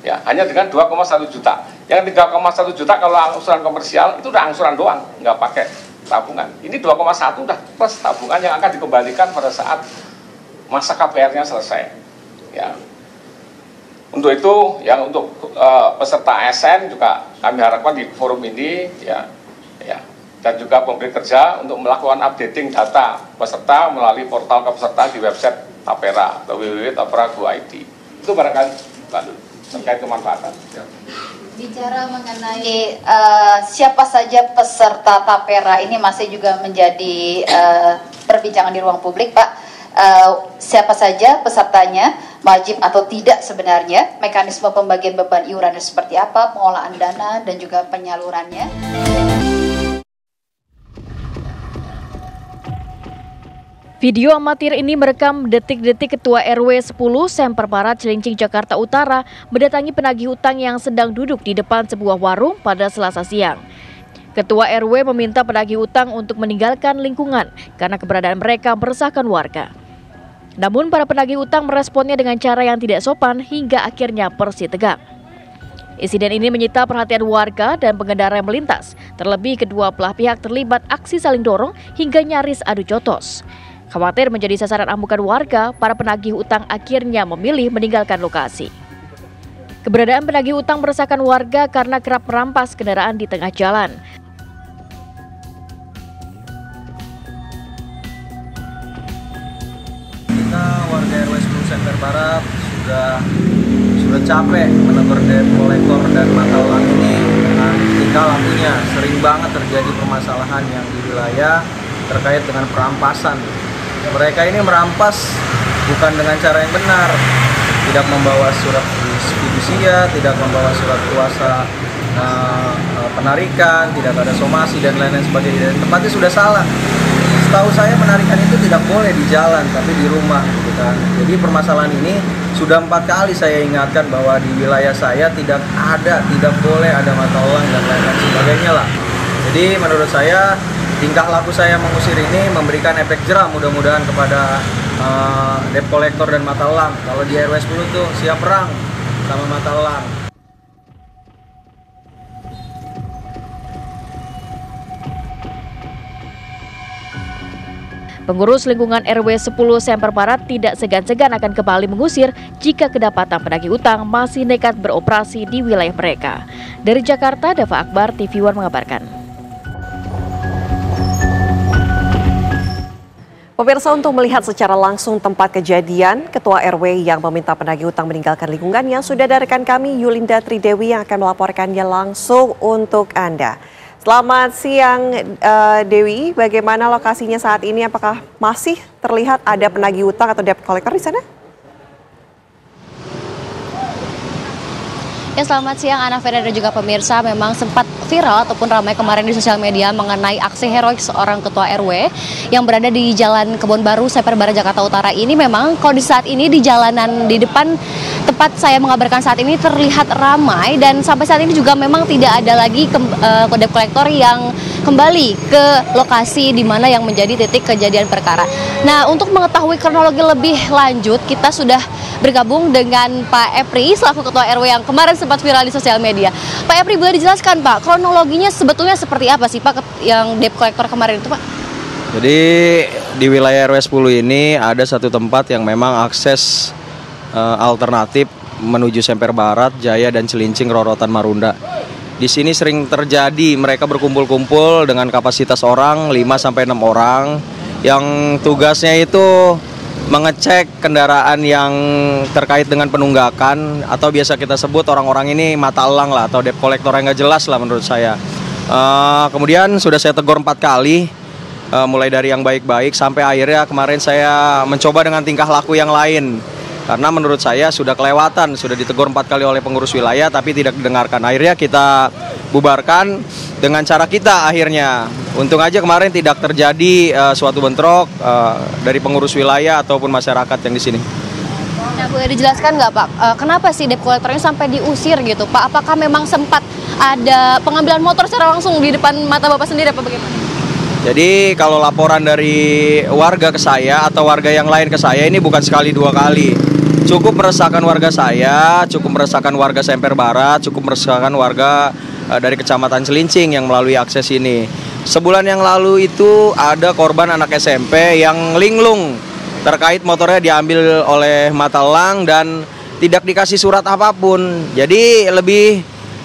Ya, hanya dengan 2,1 juta. Yang 3,1 juta kalau angsuran komersial itu udah angsuran doang, nggak pakai tabungan. Ini 2,1 udah plus tabungan yang akan dikembalikan pada saat masa KPR-nya selesai. Ya. Untuk itu, yang untuk uh, peserta ASN juga kami harapkan di forum ini, ya, ya, dan juga pemberi kerja untuk melakukan updating data peserta melalui portal kepesertaan di website Tapera atau www.tapera.go.id. Itu barangkali Mbak terkait kemanfaatan. Ya. Bicara mengenai uh, siapa saja peserta tapera ini masih juga menjadi uh, perbincangan di ruang publik, Pak. Uh, siapa saja pesertanya, wajib atau tidak sebenarnya, mekanisme pembagian beban iurannya seperti apa, pengolahan dana dan juga penyalurannya. Video amatir ini merekam detik-detik Ketua RW 10 Semper Barat Cilincing Jakarta Utara mendatangi penagih hutang yang sedang duduk di depan sebuah warung pada selasa siang. Ketua RW meminta penagih hutang untuk meninggalkan lingkungan karena keberadaan mereka meresahkan warga. Namun para penagih hutang meresponnya dengan cara yang tidak sopan hingga akhirnya persi tegang. Insiden ini menyita perhatian warga dan pengendara yang melintas, terlebih kedua belah pihak terlibat aksi saling dorong hingga nyaris adu jotos. Khawatir menjadi sasaran amukan warga, para penagih utang akhirnya memilih meninggalkan lokasi. Keberadaan penagih utang meresahkan warga karena kerap merampas kendaraan di tengah jalan. Kita warga RW 10 Center Barat sudah sudah capek menegur debt kolektor dan mata uang ini dengan tingkah lakunya. Sering banget terjadi permasalahan yang di wilayah terkait dengan perampasan mereka ini merampas bukan dengan cara yang benar. Tidak membawa surat fidusia tidak membawa surat kuasa uh, penarikan tidak ada somasi dan lain-lain sebagainya. Dan tempatnya sudah salah. Setahu saya penarikan itu tidak boleh di jalan tapi di rumah gitu kan. Jadi permasalahan ini sudah empat kali saya ingatkan bahwa di wilayah saya tidak ada tidak boleh ada mata uang dan lain-lain sebagainya lah. Jadi menurut saya tingkah laku saya mengusir ini memberikan efek jerah mudah-mudahan kepada uh, debt collector dan mata elang. Kalau di RW 10 tuh siap perang sama mata elang. Pengurus lingkungan RW 10 Semper Barat tidak segan-segan akan kembali mengusir jika kedapatan penagih utang masih nekat beroperasi di wilayah mereka. Dari Jakarta, Dava Akbar, TV One mengabarkan. Pemirsa untuk melihat secara langsung tempat kejadian, Ketua RW yang meminta penagih utang meninggalkan lingkungannya sudah dari rekan kami Yulinda Tridewi yang akan melaporkannya langsung untuk Anda. Selamat siang uh, Dewi, bagaimana lokasinya saat ini? Apakah masih terlihat ada penagih utang atau debt collector di sana? Ya selamat siang Ana Vera dan juga pemirsa. Memang sempat viral ataupun ramai kemarin di sosial media mengenai aksi heroik seorang ketua RW yang berada di Jalan Kebon Baru Seper Barat Jakarta Utara. Ini memang kondisi saat ini di jalanan di depan tempat saya mengabarkan saat ini terlihat ramai dan sampai saat ini juga memang tidak ada lagi ke, uh, kode kolektor yang kembali ke lokasi di mana yang menjadi titik kejadian perkara. Nah, untuk mengetahui kronologi lebih lanjut, kita sudah bergabung dengan Pak Epri selaku Ketua RW yang kemarin sempat viral di sosial media. Pak Epri boleh dijelaskan Pak, kronologinya sebetulnya seperti apa sih Pak yang debt collector kemarin itu Pak? Jadi di wilayah RW 10 ini ada satu tempat yang memang akses uh, alternatif menuju Semper Barat, Jaya dan Celincing Rorotan Marunda. Di sini sering terjadi mereka berkumpul-kumpul dengan kapasitas orang 5 sampai 6 orang yang tugasnya itu mengecek kendaraan yang terkait dengan penunggakan atau biasa kita sebut orang-orang ini mata elang lah atau debt collector yang nggak jelas lah menurut saya. Uh, kemudian sudah saya tegur empat kali, uh, mulai dari yang baik-baik sampai akhirnya kemarin saya mencoba dengan tingkah laku yang lain karena menurut saya sudah kelewatan, sudah ditegur empat kali oleh pengurus wilayah tapi tidak didengarkan. Akhirnya kita bubarkan dengan cara kita akhirnya. Untung aja kemarin tidak terjadi uh, suatu bentrok uh, dari pengurus wilayah ataupun masyarakat yang di sini. Nah, boleh dijelaskan nggak Pak, uh, kenapa sih debt collectornya sampai diusir gitu Pak? Apakah memang sempat ada pengambilan motor secara langsung di depan mata Bapak sendiri apa bagaimana? Jadi kalau laporan dari warga ke saya atau warga yang lain ke saya ini bukan sekali dua kali cukup meresahkan warga saya, cukup meresahkan warga Semper Barat, cukup meresahkan warga uh, dari Kecamatan Celincing yang melalui akses ini. Sebulan yang lalu itu ada korban anak SMP yang linglung terkait motornya diambil oleh Matalang dan tidak dikasih surat apa pun. Jadi lebih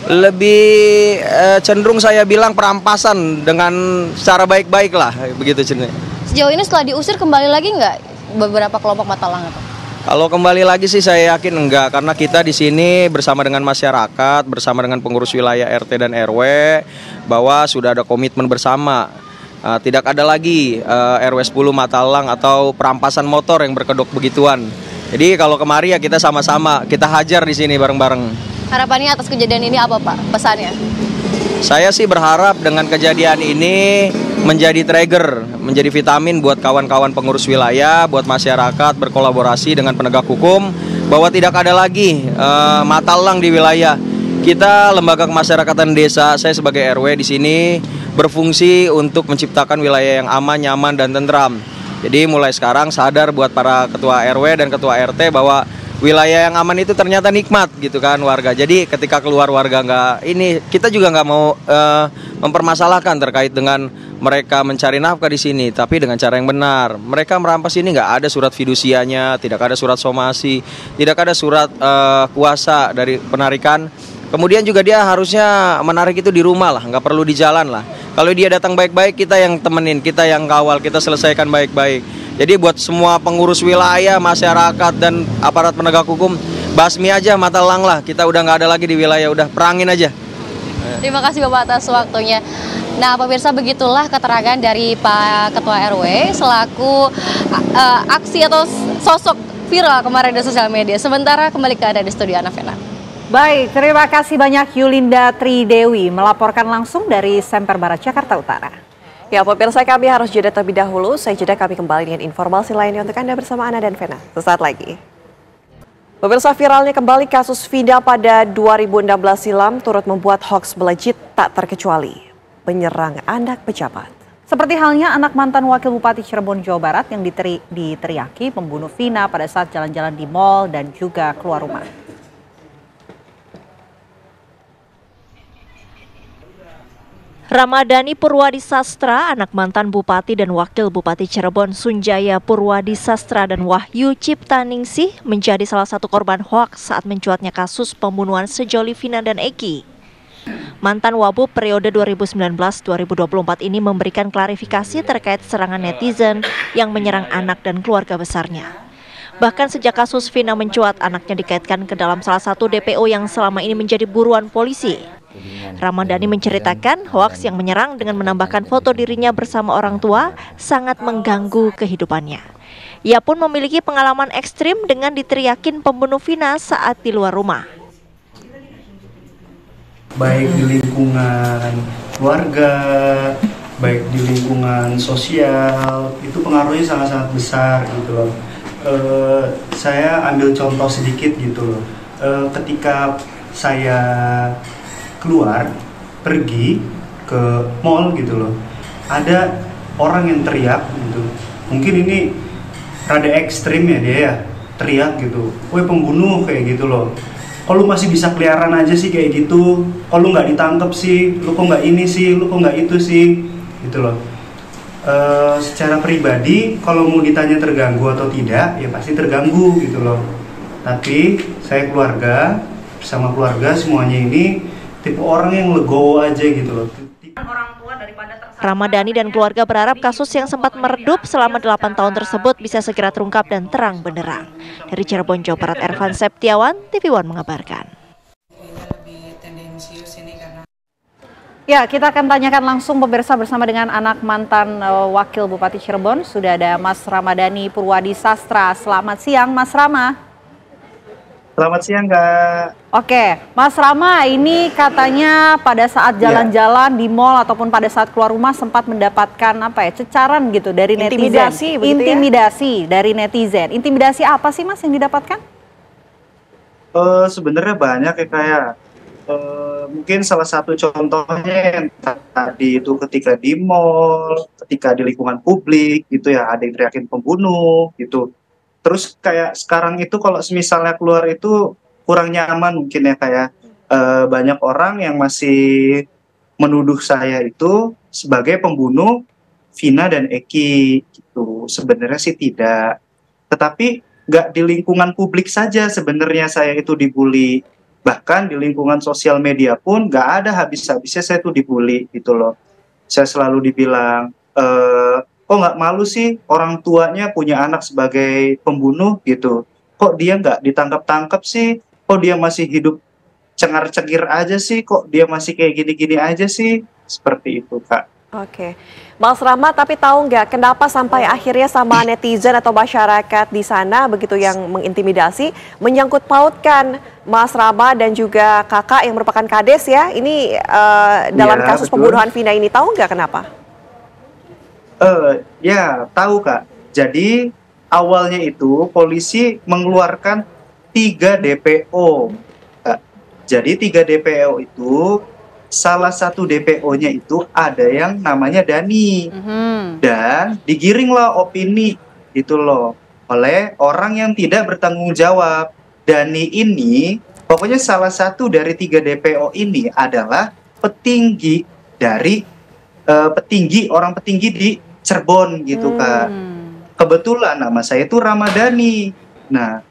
lebih uh, cenderung saya bilang perampasan dengan secara baik-baik lah begitu cenderung. Sejauh ini setelah diusir kembali lagi nggak beberapa kelompok Matalang itu? Kalau kembali lagi sih saya yakin enggak karena kita di sini bersama dengan masyarakat, bersama dengan pengurus wilayah RT dan RW bahwa sudah ada komitmen bersama. Uh, tidak ada lagi uh, RW 10 Matalang atau perampasan motor yang berkedok begituan. Jadi kalau kemari ya kita sama-sama, kita hajar di sini bareng-bareng. Harapannya atas kejadian ini apa Pak pesannya? Saya sih berharap dengan kejadian ini menjadi trigger, menjadi vitamin buat kawan-kawan pengurus wilayah, buat masyarakat berkolaborasi dengan penegak hukum bahwa tidak ada lagi uh, mata elang di wilayah. Kita lembaga kemasyarakatan desa, saya sebagai RW di sini berfungsi untuk menciptakan wilayah yang aman, nyaman dan tentram. Jadi mulai sekarang sadar buat para ketua RW dan ketua RT bahwa wilayah yang aman itu ternyata nikmat gitu kan warga. Jadi ketika keluar warga nggak ini kita juga nggak mau uh, mempermasalahkan terkait dengan mereka mencari nafkah di sini, tapi dengan cara yang benar. Mereka merampas ini nggak ada surat fidusianya, tidak ada surat somasi, tidak ada surat uh, kuasa dari penarikan. Kemudian juga dia harusnya menarik itu di rumah lah, nggak perlu di jalan lah. Kalau dia datang baik-baik, kita yang temenin, kita yang kawal, kita selesaikan baik-baik. Jadi buat semua pengurus wilayah, masyarakat dan aparat penegak hukum, basmi aja mata lang lah. Kita udah nggak ada lagi di wilayah, udah perangin aja. Terima kasih Bapak atas waktunya. Nah, pemirsa begitulah keterangan dari Pak Ketua RW selaku uh, aksi atau sosok viral kemarin di sosial media. Sementara kembali ke Anda di studio Anavena. Baik, terima kasih banyak Yulinda Tridewi melaporkan langsung dari Semper Barat, Jakarta Utara. Ya, pemirsa kami harus jeda terlebih dahulu. Saya jeda kami kembali dengan informasi lainnya untuk Anda bersama Ana dan Vena. Sesaat lagi. Pemirsa viralnya kembali kasus Vida pada 2016 silam turut membuat hoax melejit tak terkecuali menyerang anak pejabat. Seperti halnya anak mantan Wakil Bupati Cirebon, Jawa Barat yang diteri diteriaki pembunuh Vina pada saat jalan-jalan di mal dan juga keluar rumah. Ramadhani Purwadi Sastra, anak mantan Bupati dan Wakil Bupati Cirebon Sunjaya Purwadi Sastra dan Wahyu Ciptaningsih menjadi salah satu korban hoaks saat mencuatnya kasus pembunuhan sejoli Vina dan Eki. Mantan Wabub periode 2019-2024 ini memberikan klarifikasi terkait serangan netizen yang menyerang anak dan keluarga besarnya. Bahkan sejak kasus Vina mencuat, anaknya dikaitkan ke dalam salah satu DPO yang selama ini menjadi buruan polisi. Ramadhani menceritakan hoaks yang menyerang dengan menambahkan foto dirinya bersama orang tua sangat mengganggu kehidupannya. Ia pun memiliki pengalaman ekstrim dengan diteriakin pembunuh Vina saat di luar rumah. Baik di lingkungan keluarga, baik di lingkungan sosial, itu pengaruhnya sangat-sangat besar gitu loh. E, saya ambil contoh sedikit gitu loh. E, ketika saya keluar pergi ke mall gitu loh. Ada orang yang teriak gitu. Mungkin ini rada ekstrim ya dia ya teriak gitu. Woi pembunuh kayak gitu loh. Kalau masih bisa keliaran aja sih kayak gitu? Kalau nggak ditangkap sih? Lu kok nggak ini sih? Lu kok nggak itu sih? Gitu loh. E, secara pribadi kalau mau ditanya terganggu atau tidak ya pasti terganggu gitu loh. Tapi saya keluarga bersama keluarga semuanya ini tipe orang yang legowo aja gitu loh. Ramadhani dan keluarga berharap kasus yang sempat meredup selama 8 tahun tersebut bisa segera terungkap dan terang benderang. Dari Cirebon, Jawa Barat, Ervan Septiawan, TV One mengabarkan. Ya, kita akan tanyakan langsung pemirsa bersama dengan anak mantan uh, Wakil Bupati Cirebon. Sudah ada Mas Ramadhani Purwadi Sastra. Selamat siang, Mas Rama. Selamat siang, Kak. Oke, Mas Rama, ini katanya pada saat iya. jalan-jalan ya. di mall ataupun pada saat keluar rumah sempat mendapatkan apa ya, cecaran gitu dari intimidasi, netizen. Intimidasi ya? dari netizen. Intimidasi apa sih Mas yang didapatkan? Uh, sebenarnya banyak ya kayak uh, mungkin salah satu contohnya yang tadi itu ketika di mall, ketika di lingkungan publik gitu ya ada yang teriakin pembunuh gitu terus kayak sekarang itu kalau misalnya keluar itu kurang nyaman mungkin ya kayak uh, banyak orang yang masih menuduh saya itu sebagai pembunuh Vina dan Eki gitu. Sebenarnya sih tidak. Tetapi nggak di lingkungan publik saja sebenarnya saya itu dibully. Bahkan di lingkungan sosial media pun nggak ada habis-habisnya saya itu dibully gitu loh. Saya selalu dibilang e, kok nggak malu sih orang tuanya punya anak sebagai pembunuh gitu. Kok dia nggak ditangkap-tangkap sih? Kok dia masih hidup cengar-cengir aja sih? Kok dia masih kayak gini-gini aja sih? Seperti itu kak. Oke, Mas Rama, tapi tahu nggak kenapa sampai akhirnya sama netizen atau masyarakat di sana begitu yang mengintimidasi, menyangkut pautkan Mas Rama dan juga kakak yang merupakan kades ya, ini uh, dalam ya, kasus betul. pembunuhan Vina ini tahu nggak kenapa? Uh, ya, tahu Kak. Jadi awalnya itu polisi mengeluarkan tiga DPO. Kak. Jadi tiga DPO itu salah satu DPO-nya itu ada yang namanya Dani. Mm-hmm. Dan digiringlah opini itu loh oleh orang yang tidak bertanggung jawab. Dani ini pokoknya salah satu dari tiga DPO ini adalah petinggi dari uh, petinggi orang petinggi di Cirebon gitu hmm. kak. Kebetulan nama saya itu Ramadhani. Nah,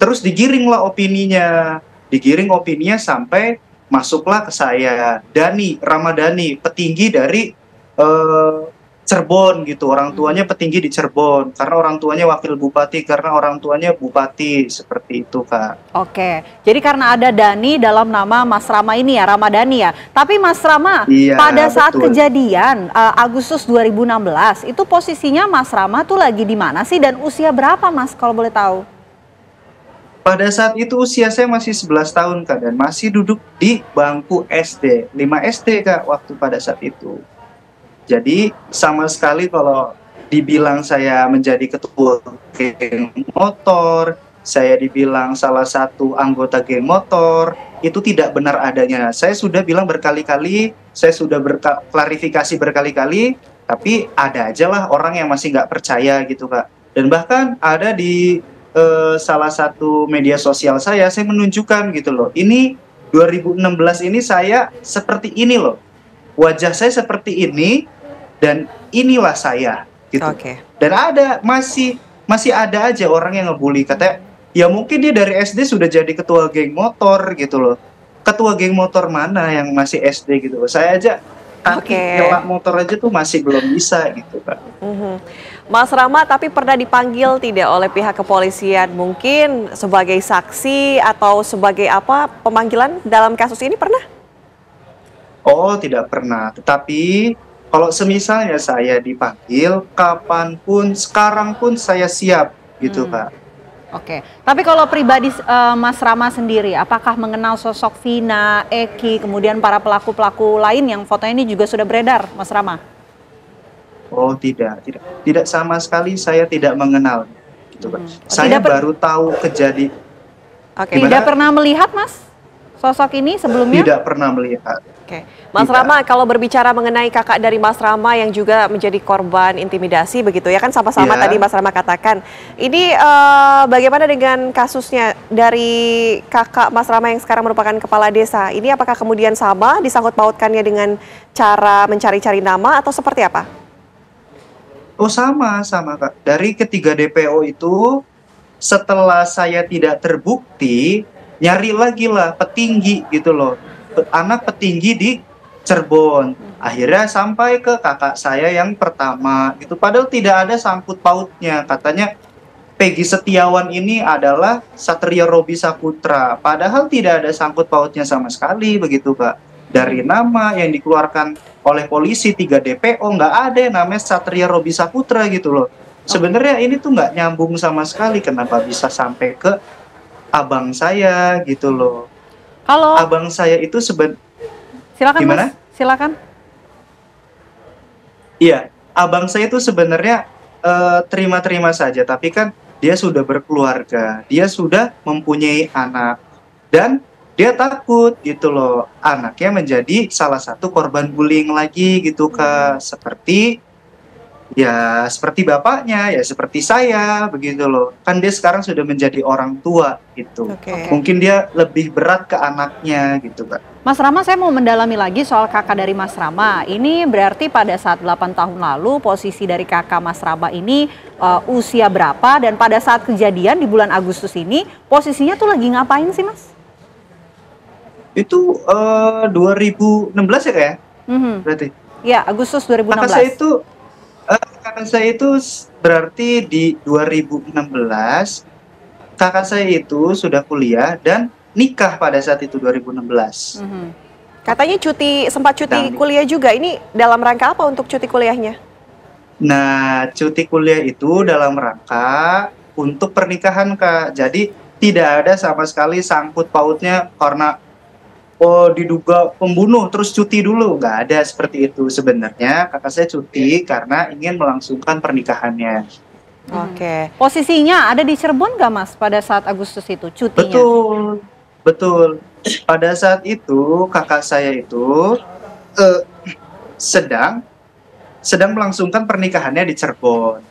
terus digiringlah opininya, digiring opininya sampai masuklah ke saya Dani Ramadhani, petinggi dari uh, Cirebon gitu. Orang hmm. tuanya petinggi di Cirebon karena orang tuanya wakil bupati karena orang tuanya bupati seperti itu kak. Oke, jadi karena ada Dani dalam nama Mas Rama ini ya Ramadhani ya. Tapi Mas Rama iya, pada saat betul. kejadian uh, Agustus 2016 itu posisinya Mas Rama tuh lagi di mana sih dan usia berapa Mas kalau boleh tahu? Pada saat itu usia saya masih 11 tahun kak dan masih duduk di bangku SD 5 SD kak waktu pada saat itu. Jadi sama sekali kalau dibilang saya menjadi ketua geng motor, saya dibilang salah satu anggota geng motor, itu tidak benar adanya. Saya sudah bilang berkali-kali, saya sudah berklarifikasi berkali-kali, tapi ada aja lah orang yang masih nggak percaya gitu kak. Dan bahkan ada di uh, salah satu media sosial saya, saya menunjukkan gitu loh. Ini 2016 ini saya seperti ini loh wajah saya seperti ini dan inilah saya gitu. Oke. Dan ada masih masih ada aja orang yang ngebully katanya ya mungkin dia dari SD sudah jadi ketua geng motor gitu loh. Ketua geng motor mana yang masih SD gitu loh. Saya aja kaki Oke. nyelak motor aja tuh masih belum bisa gitu Kak. Mhm. Mas Rama, tapi pernah dipanggil tidak oleh pihak kepolisian? Mungkin sebagai saksi atau sebagai apa pemanggilan dalam kasus ini pernah? Oh, tidak pernah. Tetapi kalau semisalnya saya dipanggil kapan pun, sekarang pun saya siap gitu, Hmm. Kak. Oke, tapi kalau pribadi eh, Mas Rama sendiri, apakah mengenal sosok Vina, Eki, kemudian para pelaku-pelaku lain yang fotonya ini juga sudah beredar, Mas Rama? Oh, tidak, tidak. Tidak sama sekali saya tidak mengenal. Gitu. Saya Hmm. Tidak per- baru tahu kejadian Oke. Tidak pernah melihat, Mas, sosok ini sebelumnya? tidak pernah melihat. Oke, Mas Tidak. Rama, kalau berbicara mengenai kakak dari Mas Rama yang juga menjadi korban intimidasi begitu ya kan sama-sama Iya. tadi Mas Rama katakan. Ini eh, bagaimana dengan kasusnya dari kakak Mas Rama yang sekarang merupakan kepala desa? Ini apakah kemudian sama disangkut pautkannya dengan cara mencari-cari nama atau seperti apa? Oh sama sama kak. Dari ketiga DPO itu setelah saya tidak terbukti nyari lagi lah petinggi gitu loh. Anak petinggi di Cirebon. Akhirnya sampai ke kakak saya yang pertama gitu. Padahal tidak ada sangkut pautnya. Katanya Peggy Setiawan ini adalah Satria Robi Saputra. Padahal tidak ada sangkut pautnya sama sekali begitu kak. Dari nama yang dikeluarkan oleh polisi 3 DPO nggak ada yang namanya Satria Robi Saputra gitu loh. Sebenarnya ini tuh nggak nyambung sama sekali. Kenapa bisa sampai ke abang saya gitu loh. Kalau Abang saya itu seben silakan Gimana? Mas, silakan. Iya, abang saya itu sebenarnya eh, terima-terima saja, tapi kan dia sudah berkeluarga, dia sudah mempunyai anak, dan dia takut gitu loh, anaknya menjadi salah satu korban bullying lagi gitu kak, seperti ya seperti bapaknya, ya seperti saya begitu loh, kan dia sekarang sudah menjadi orang tua gitu, Oke. mungkin dia lebih berat ke anaknya gitu kak. Mas Rama, saya mau mendalami lagi soal kakak dari Mas Rama. Ini berarti pada saat 8 tahun lalu posisi dari kakak Mas Rama ini eh, usia berapa dan pada saat kejadian di bulan Agustus ini posisinya tuh lagi ngapain sih Mas? Itu eh, 2016 ya kak ya? Mhm. Berarti. Ya, Agustus 2016. Kakak saya itu eh, kakak saya itu berarti di 2016 kakak saya itu sudah kuliah dan nikah pada saat itu 2016. Mhm. Katanya cuti sempat cuti Dan- kuliah juga. Ini dalam rangka apa untuk cuti kuliahnya? Nah, cuti kuliah itu dalam rangka untuk pernikahan Kak. Jadi tidak ada sama sekali sangkut pautnya karena oh diduga pembunuh terus cuti dulu. Nggak ada seperti itu sebenarnya. Kakak saya cuti karena ingin melangsungkan pernikahannya. Oke. Posisinya ada di Cirebon nggak Mas pada saat Agustus itu cutinya? Betul, betul. Pada saat itu kakak saya itu eh, sedang sedang melangsungkan pernikahannya di Cirebon.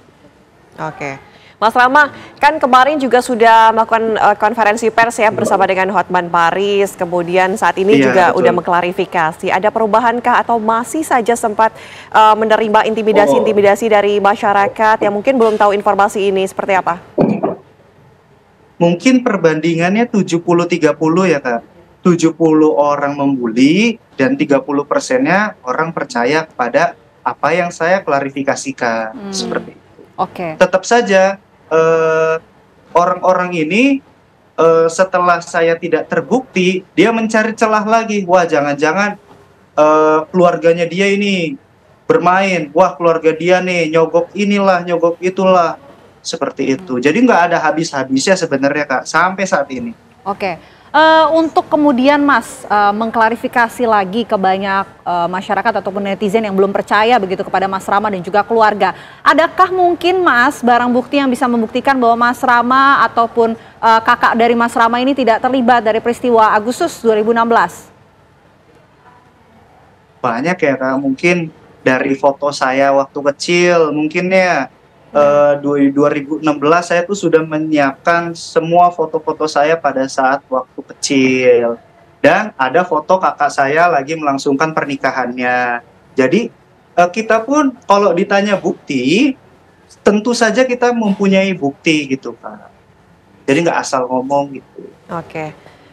Oke. Mas Rama, kan kemarin juga sudah melakukan eh, konferensi pers ya bersama dengan Hotman Paris, kemudian saat ini Iya, juga betul. udah mengklarifikasi. Ada perubahankah atau masih saja sempat eh, menerima intimidasi-intimidasi dari masyarakat yang mungkin belum tahu informasi ini seperti apa? Mungkin perbandingannya 70-30 ya kak. 70 orang membuli dan 30 persennya orang percaya kepada apa yang saya klarifikasikan. Hmm. Seperti Oke. tetap saja eh, orang-orang ini eh, setelah saya tidak terbukti dia mencari celah lagi. Wah jangan-jangan eh, keluarganya dia ini bermain. Wah keluarga dia nih nyogok inilah nyogok itulah. Seperti itu. Jadi nggak ada habis-habisnya sebenarnya kak sampai saat ini. Oke, Eh, untuk kemudian Mas eh, mengklarifikasi lagi ke banyak eh, masyarakat ataupun netizen yang belum percaya begitu kepada Mas Rama dan juga keluarga. Adakah mungkin Mas barang bukti yang bisa membuktikan bahwa Mas Rama ataupun eh, kakak dari Mas Rama ini tidak terlibat dari peristiwa Agustus 2016? banyak ya kak mungkin dari foto saya waktu kecil mungkinnya eh, dua- 2016 saya tuh sudah menyiapkan semua foto-foto saya pada saat waktu kecil dan ada foto kakak saya lagi melangsungkan pernikahannya. Jadi uh, kita pun kalau ditanya bukti, tentu saja kita mempunyai bukti gitu kan. Jadi nggak asal ngomong gitu. Oke.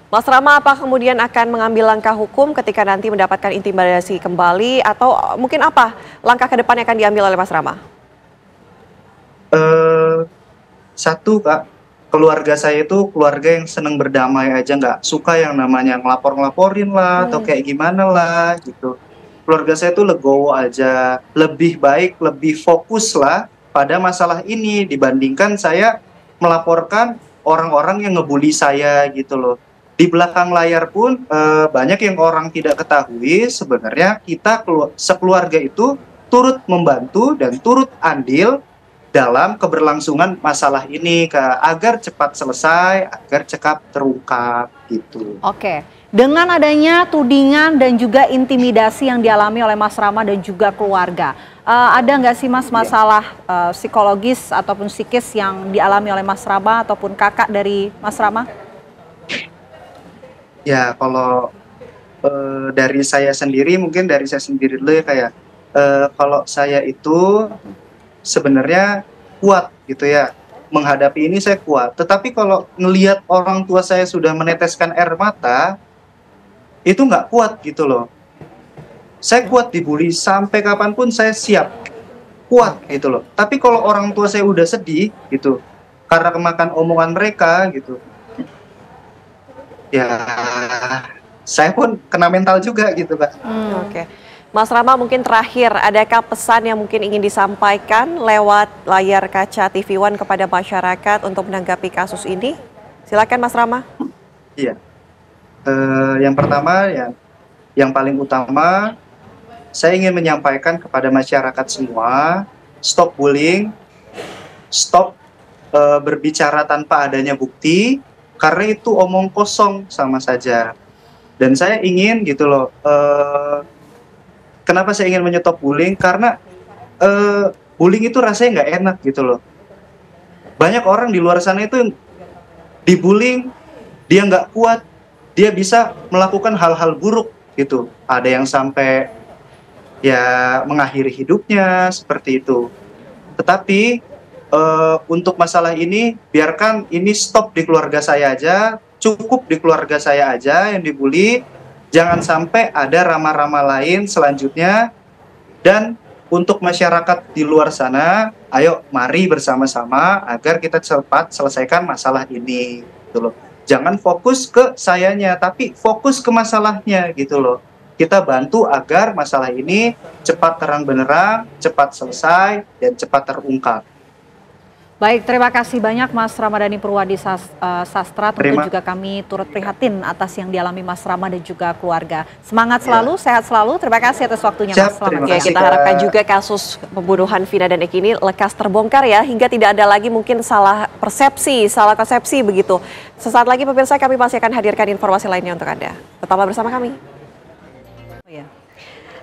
Mas Rama, apa kemudian akan mengambil langkah hukum ketika nanti mendapatkan intimidasi kembali atau mungkin apa langkah ke depan yang akan diambil oleh Mas Rama? Uh, satu kak, keluarga saya itu keluarga yang senang berdamai aja nggak suka yang namanya ngelapor-ngelaporin lah hmm. atau kayak gimana lah gitu. Keluarga saya itu legowo aja, lebih baik, lebih fokus lah pada masalah ini dibandingkan saya melaporkan orang-orang yang ngebully saya gitu loh di belakang layar pun e, banyak yang orang tidak ketahui sebenarnya kita sekeluarga itu turut membantu dan turut andil dalam keberlangsungan masalah ini ke agar cepat selesai, agar cepat terungkap gitu. Oke. Dengan adanya tudingan dan juga intimidasi yang dialami oleh Mas Rama dan juga keluarga, uh, ada nggak sih Mas masalah uh, psikologis ataupun psikis yang dialami oleh Mas Rama ataupun kakak dari Mas Rama? Ya kalau uh, dari saya sendiri mungkin dari saya sendiri dulu ya kayak uh, kalau saya itu sebenarnya kuat gitu ya menghadapi ini saya kuat. Tetapi kalau ngelihat orang tua saya sudah meneteskan air mata itu nggak kuat gitu loh. Saya kuat dibully sampai kapan pun saya siap kuat gitu loh. Tapi kalau orang tua saya udah sedih gitu karena kemakan omongan mereka gitu, ya saya pun kena mental juga gitu pak. Hmm, Oke. Okay. Mas Rama mungkin terakhir, adakah pesan yang mungkin ingin disampaikan lewat layar kaca TV One kepada masyarakat untuk menanggapi kasus ini? Silakan Mas Rama. Iya. Uh, yang pertama ya, yang paling utama saya ingin menyampaikan kepada masyarakat semua, stop bullying, stop uh, berbicara tanpa adanya bukti, karena itu omong kosong sama saja. Dan saya ingin gitu loh, uh, kenapa saya ingin menyetop bullying? Karena uh, bullying itu rasanya nggak enak gitu loh. Banyak orang di luar sana itu dibullying, dia nggak kuat, dia bisa melakukan hal-hal buruk gitu. Ada yang sampai ya mengakhiri hidupnya seperti itu. Tetapi uh, untuk masalah ini biarkan ini stop di keluarga saya aja, cukup di keluarga saya aja yang dibully. Jangan sampai ada rama-rama lain selanjutnya. Dan untuk masyarakat di luar sana, ayo mari bersama-sama agar kita cepat selesaikan masalah ini. Gitu loh. Jangan fokus ke sayanya, tapi fokus ke masalahnya gitu loh. Kita bantu agar masalah ini cepat terang benerang, cepat selesai, dan cepat terungkap. Baik, terima kasih banyak Mas Ramadhani Purwadi Sas, uh, Sastra. Tentu juga kami turut prihatin atas yang dialami Mas Rama dan juga keluarga. Semangat selalu, ya. sehat selalu. Terima kasih atas waktunya Siap, Mas Selamat. Ya, kita harapkan juga kasus pembunuhan Vina dan Eki ini lekas terbongkar ya, hingga tidak ada lagi mungkin salah persepsi, salah konsepsi begitu. Sesaat lagi pemirsa kami masih akan hadirkan informasi lainnya untuk Anda. Tetaplah bersama kami.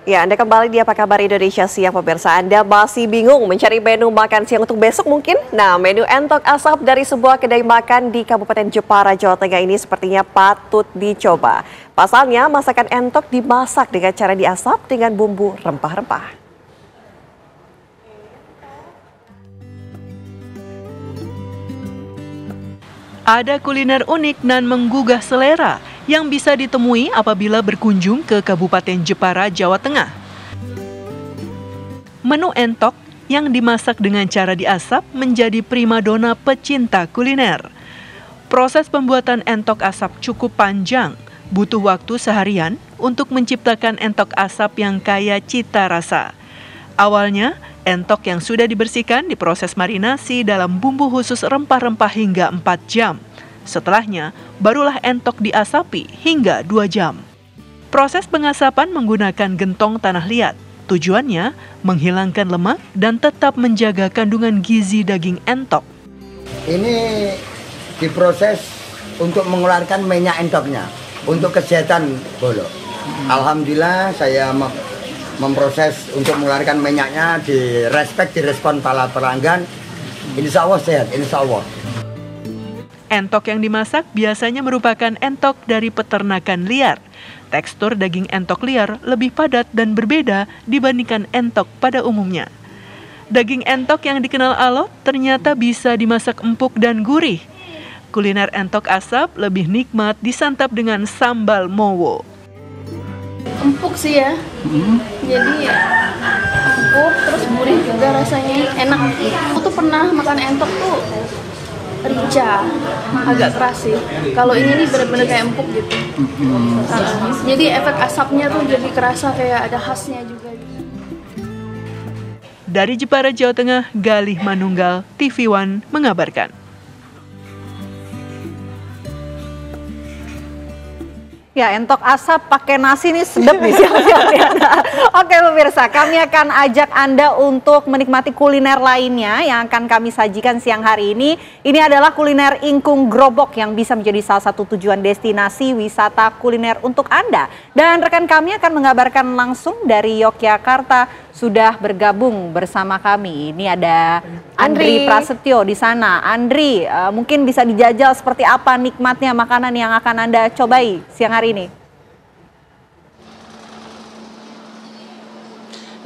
Ya, Anda kembali di Apa Kabar Indonesia Siang pemirsa. Anda masih bingung mencari menu makan siang untuk besok mungkin? Nah, menu entok asap dari sebuah kedai makan di Kabupaten Jepara, Jawa Tengah ini sepertinya patut dicoba. Pasalnya, masakan entok dimasak dengan cara diasap dengan bumbu rempah-rempah. Ada kuliner unik dan menggugah selera yang bisa ditemui apabila berkunjung ke Kabupaten Jepara, Jawa Tengah. Menu entok yang dimasak dengan cara diasap menjadi primadona pecinta kuliner. Proses pembuatan entok asap cukup panjang, butuh waktu seharian untuk menciptakan entok asap yang kaya cita rasa. Awalnya, entok yang sudah dibersihkan diproses marinasi dalam bumbu khusus rempah-rempah hingga 4 jam. Setelahnya, barulah entok diasapi hingga 2 jam. Proses pengasapan menggunakan gentong tanah liat. Tujuannya menghilangkan lemak dan tetap menjaga kandungan gizi daging entok. Ini diproses untuk mengeluarkan minyak entoknya untuk kesehatan bolo. Alhamdulillah saya memproses untuk mengeluarkan minyaknya di respect, di respon para pelanggan. Insya Allah sehat, insya Allah. Entok yang dimasak biasanya merupakan entok dari peternakan liar. Tekstur daging entok liar lebih padat dan berbeda dibandingkan entok pada umumnya. Daging entok yang dikenal alot ternyata bisa dimasak empuk dan gurih. Kuliner entok asap lebih nikmat disantap dengan sambal mowo. empuk sih ya jadi ya empuk terus gurih juga rasanya enak aku tuh pernah makan entok tuh rica. Agak keras sih. Kalau ini nih bener-bener kayak empuk gitu. Uh, jadi efek asapnya tuh jadi kerasa kayak ada khasnya juga Dari Jepara, Jawa Tengah, Galih Manunggal, TV One mengabarkan. Ya, entok asap pakai nasi nih sedap nih siang-siang ya. Oke pemirsa, kami akan ajak Anda untuk menikmati kuliner lainnya yang akan kami sajikan siang hari ini. Ini adalah kuliner ingkung grobok yang bisa menjadi salah satu tujuan destinasi wisata kuliner untuk Anda. Dan rekan kami akan mengabarkan langsung dari Yogyakarta sudah bergabung bersama kami. Ini ada Andri, Andri. Prasetyo di sana. Andri, eh, mungkin bisa dijajal seperti apa nikmatnya makanan yang akan Anda cobai siang hari ini?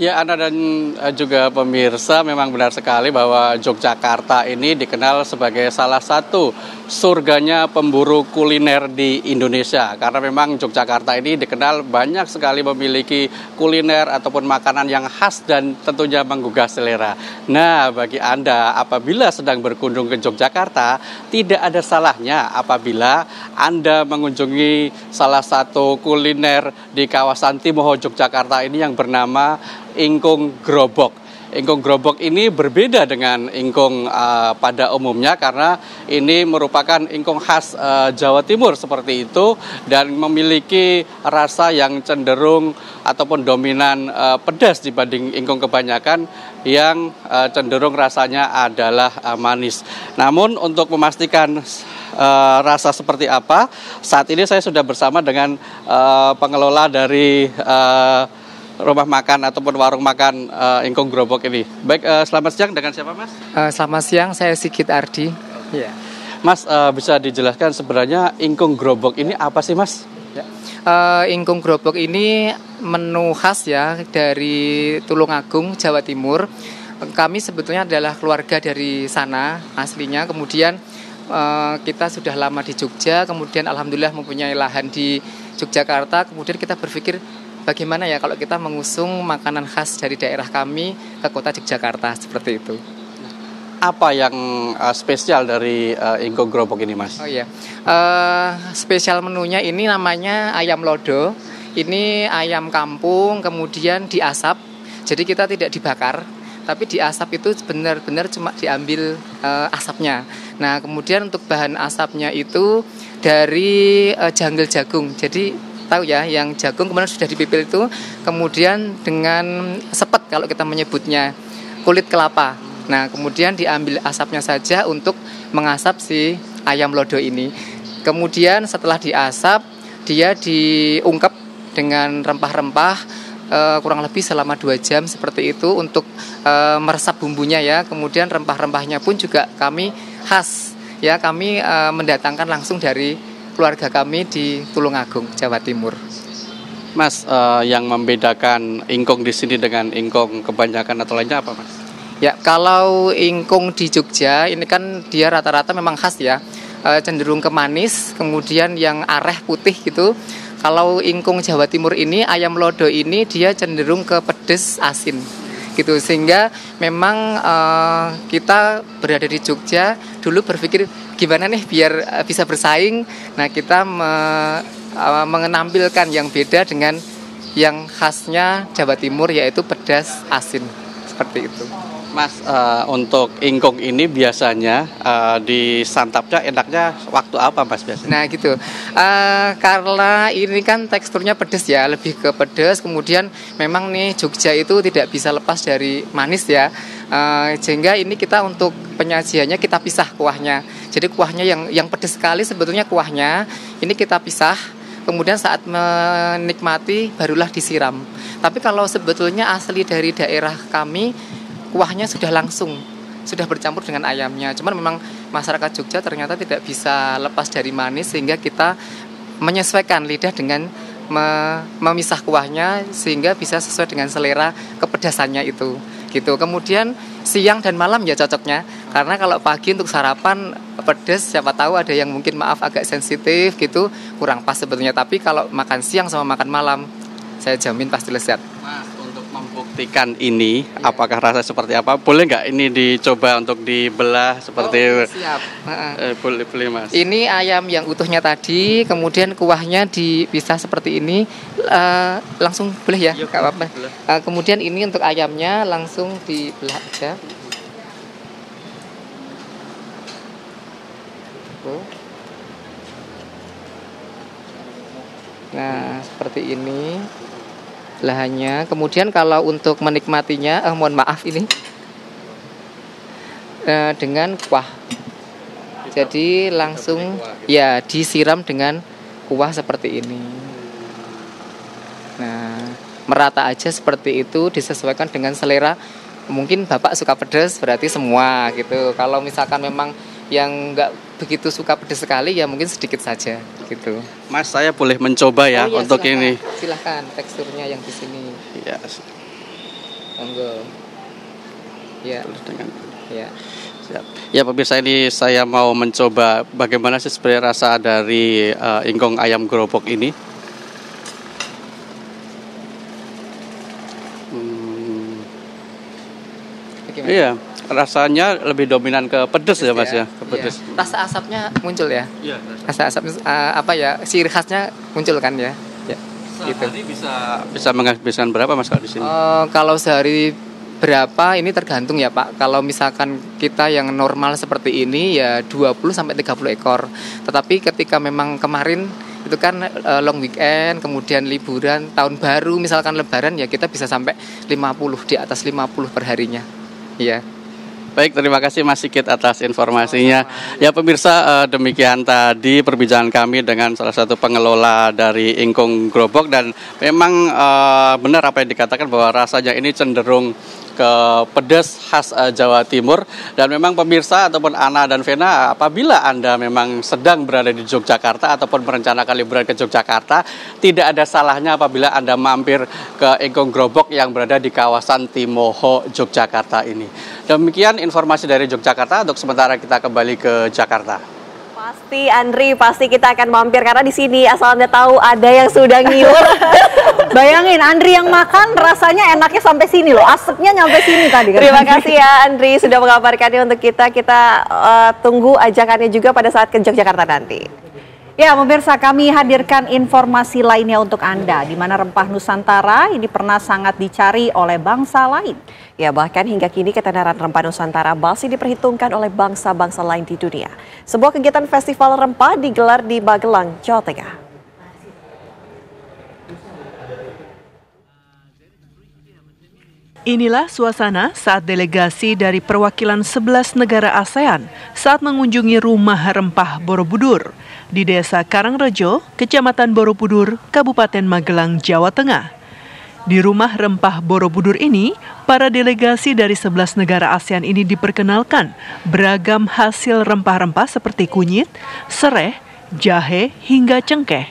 Ya, Anda dan eh, juga pemirsa memang benar sekali bahwa Yogyakarta ini dikenal sebagai salah satu surganya pemburu kuliner di Indonesia. Karena memang Yogyakarta ini dikenal banyak sekali memiliki kuliner ataupun makanan yang khas dan tentunya menggugah selera. Nah, bagi Anda apabila sedang berkunjung ke Yogyakarta, tidak ada salahnya apabila Anda mengunjungi salah satu kuliner di kawasan Timoho Yogyakarta ini yang bernama ingkung grobok. Ingkung grobok ini berbeda dengan ingkung uh, pada umumnya karena ini merupakan ingkung khas uh, Jawa Timur seperti itu dan memiliki rasa yang cenderung ataupun dominan uh, pedas dibanding ingkung kebanyakan yang uh, cenderung rasanya adalah uh, manis. Namun untuk memastikan uh, rasa seperti apa, saat ini saya sudah bersama dengan uh, pengelola dari uh, rumah makan ataupun warung makan uh, Ingkung Grobok ini. Baik, uh, selamat siang dengan siapa Mas? Eh, selamat siang, saya Sigit Ardi. Ya. Mas uh, bisa dijelaskan sebenarnya Ingkung Grobok ini apa sih Mas? Eh, ingkung grobok ini menu khas ya dari Tulungagung, Jawa Timur. Kami sebetulnya adalah keluarga dari sana aslinya. Kemudian kita sudah lama di Jogja, kemudian alhamdulillah mempunyai lahan di Yogyakarta. Kemudian kita berpikir bagaimana ya kalau kita mengusung makanan khas dari daerah kami ke kota Yogyakarta seperti itu. Apa yang uh, spesial dari uh, Ingkung Grobok ini Mas? Oh iya, Eh, spesial menunya ini namanya ayam lodo. Ini ayam kampung, kemudian diasap. Jadi kita tidak dibakar, tapi diasap itu benar-benar cuma diambil eh, asapnya. Nah, kemudian untuk bahan asapnya itu dari eh, janggel jagung. Jadi tahu ya, yang jagung kemudian sudah dipipil itu, kemudian dengan sepet kalau kita menyebutnya kulit kelapa. Nah, kemudian diambil asapnya saja untuk mengasap si ayam lodo ini. Kemudian setelah diasap, dia diungkep dengan rempah-rempah eh, kurang lebih selama dua jam seperti itu untuk eh, meresap bumbunya ya. Kemudian rempah-rempahnya pun juga kami khas ya. Kami eh, mendatangkan langsung dari keluarga kami di Tulungagung, Jawa Timur. Mas, uh, yang membedakan ingkung di sini dengan ingkung kebanyakan atau lainnya apa, Mas? Ya, kalau ingkung di Jogja ini kan dia rata-rata memang khas ya. Eh, cenderung ke manis, kemudian yang areh putih gitu. Kalau ingkung Jawa Timur ini ayam lodo ini dia cenderung ke pedes asin gitu sehingga memang eh, kita berada di Jogja dulu berpikir gimana nih biar eh, bisa bersaing. Nah, kita me- eh, menampilkan yang beda dengan yang khasnya Jawa Timur yaitu pedas asin seperti itu. Mas, eh, untuk ingkung ini biasanya eh, disantapnya enaknya waktu apa, Mas biasanya? Nah gitu, Eh, karena ini kan teksturnya pedes ya, lebih ke pedes. Kemudian memang nih Jogja itu tidak bisa lepas dari manis ya, sehingga ini kita untuk penyajiannya kita pisah kuahnya. Jadi kuahnya yang yang pedes sekali sebetulnya kuahnya ini kita pisah. Kemudian saat menikmati barulah disiram. Tapi kalau sebetulnya asli dari daerah kami kuahnya sudah langsung sudah bercampur dengan ayamnya. Cuman memang masyarakat Jogja ternyata tidak bisa lepas dari manis sehingga kita menyesuaikan lidah dengan memisah kuahnya sehingga bisa sesuai dengan selera kepedasannya itu gitu. Kemudian siang dan malam ya cocoknya karena kalau pagi untuk sarapan pedas siapa tahu ada yang mungkin maaf agak sensitif gitu kurang pas sebetulnya tapi kalau makan siang sama makan malam saya jamin pasti lezat. Membuktikan ini, ya. apakah rasa seperti apa? Boleh nggak ini dicoba untuk dibelah seperti? Oh, siap. Eh, boleh, boleh mas. Ini ayam yang utuhnya tadi, kemudian kuahnya dipisah seperti ini, uh, langsung boleh ya? Yuk, apa-apa. Uh, kemudian ini untuk ayamnya langsung dibelah aja. Oh. Nah, seperti ini lahannya. Kemudian kalau untuk menikmatinya, eh, mohon maaf ini eh, dengan kuah. Jadi langsung ya disiram dengan kuah seperti ini. Nah, merata aja seperti itu disesuaikan dengan selera. Mungkin Bapak suka pedas berarti semua gitu. Kalau misalkan memang yang nggak begitu suka pedas sekali ya mungkin sedikit saja gitu. Mas saya boleh mencoba ya oh, iya, untuk silahkan. ini. Silahkan teksturnya yang di sini. Ya. Monggo. Ya. Dengan. Ya. Siap. Ya pemirsa ini saya mau mencoba bagaimana sih sebenarnya rasa dari uh, ingkong ayam gerobok ini. Hmm. Iya rasanya lebih dominan ke pedes ya mas ya, ya ke pedes. Iya. Rasa asapnya muncul ya. Iya. Rasa asap uh, apa ya ciri khasnya muncul kan ya. Ya. Gitu. bisa bisa menghabiskan berapa mas kalau di sini? Uh, kalau sehari berapa ini tergantung ya Pak. Kalau misalkan kita yang normal seperti ini ya 20 sampai 30 ekor. Tetapi ketika memang kemarin itu kan uh, long weekend, kemudian liburan, tahun baru misalkan lebaran ya kita bisa sampai 50 di atas 50 perharinya. Iya. Baik, terima kasih Mas Sigit atas informasinya. Ya pemirsa, eh, demikian tadi perbincangan kami dengan salah satu pengelola dari Ingkung Grobok dan memang eh, benar apa yang dikatakan bahwa rasanya ini cenderung ke pedas khas uh, Jawa Timur dan memang pemirsa ataupun Ana dan Vena apabila Anda memang sedang berada di Yogyakarta ataupun merencanakan liburan ke Yogyakarta tidak ada salahnya apabila Anda mampir ke Ingkung Grobok yang berada di kawasan Timoho Yogyakarta ini. Demikian informasi dari Yogyakarta untuk sementara kita kembali ke Jakarta. Pasti Andri, pasti kita akan mampir karena di sini asal Anda tahu ada yang sudah ngiur. Bayangin Andri yang makan rasanya enaknya sampai sini loh, asapnya nyampe sini tadi. Kan? Terima kasih ya Andri sudah mengabarkannya untuk kita. Kita uh, tunggu ajakannya juga pada saat ke Yogyakarta nanti. Ya, pemirsa kami hadirkan informasi lainnya untuk Anda, di mana rempah Nusantara ini pernah sangat dicari oleh bangsa lain. Ya, bahkan hingga kini ketenaran rempah Nusantara masih diperhitungkan oleh bangsa-bangsa lain di dunia. Sebuah kegiatan festival rempah digelar di Magelang, Jawa Tengah. Inilah suasana saat delegasi dari perwakilan 11 negara ASEAN saat mengunjungi rumah rempah Borobudur di Desa Karangrejo, Kecamatan Borobudur, Kabupaten Magelang, Jawa Tengah. Di rumah rempah Borobudur ini, para delegasi dari 11 negara ASEAN ini diperkenalkan beragam hasil rempah-rempah seperti kunyit, sereh, jahe, hingga cengkeh.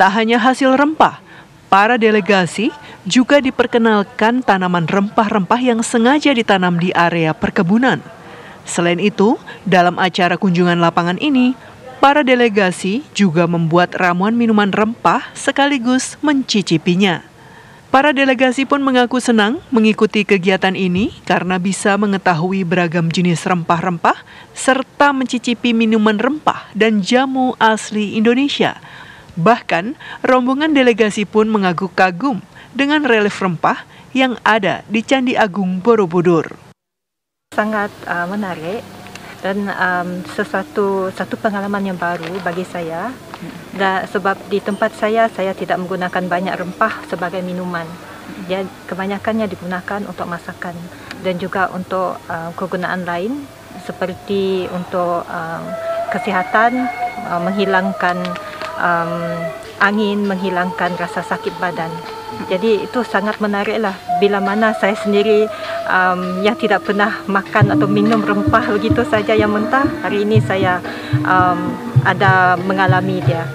Tak hanya hasil rempah, para delegasi juga diperkenalkan tanaman rempah-rempah yang sengaja ditanam di area perkebunan. Selain itu, dalam acara kunjungan lapangan ini, Para delegasi juga membuat ramuan minuman rempah sekaligus mencicipinya. Para delegasi pun mengaku senang mengikuti kegiatan ini karena bisa mengetahui beragam jenis rempah-rempah serta mencicipi minuman rempah dan jamu asli Indonesia. Bahkan, rombongan delegasi pun mengaku kagum dengan relief rempah yang ada di Candi Agung Borobudur. Sangat uh, menarik dan um, sesuatu satu pengalaman yang baru bagi saya. Dan sebab di tempat saya saya tidak menggunakan banyak rempah sebagai minuman. Ya kebanyakannya digunakan untuk masakan dan juga untuk uh, kegunaan lain seperti untuk um, kesihatan uh, menghilangkan um, angin menghilangkan rasa sakit badan. Jadi itu sangat menarik lah. Bila mana saya sendiri um, yang tidak pernah makan atau minum rempah begitu saja yang mentah, hari ini saya um, ada mengalami dia.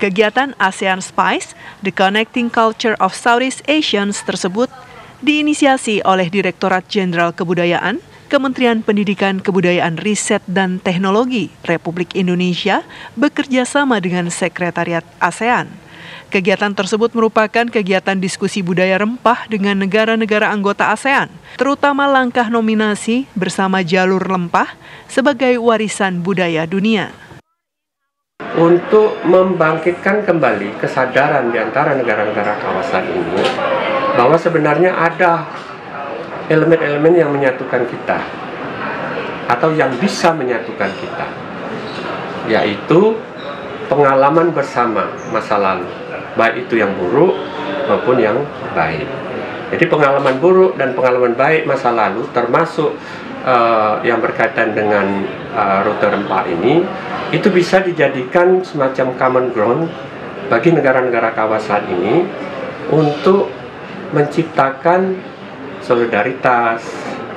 Kegiatan ASEAN Spice, The Connecting Culture of Southeast Asians tersebut diinisiasi oleh Direktorat Jenderal Kebudayaan, Kementerian Pendidikan Kebudayaan Riset dan Teknologi Republik Indonesia bekerja sama dengan Sekretariat ASEAN. Kegiatan tersebut merupakan kegiatan diskusi budaya rempah dengan negara-negara anggota ASEAN, terutama langkah nominasi bersama jalur lempah sebagai warisan budaya dunia. Untuk membangkitkan kembali kesadaran di antara negara-negara kawasan ini bahwa sebenarnya ada elemen-elemen yang menyatukan kita. Atau yang bisa menyatukan kita, yaitu pengalaman bersama masa lalu. Baik itu yang buruk maupun yang baik. Jadi pengalaman buruk dan pengalaman baik masa lalu termasuk uh, yang berkaitan dengan uh, rute rempah ini itu bisa dijadikan semacam common ground bagi negara-negara kawasan ini untuk menciptakan solidaritas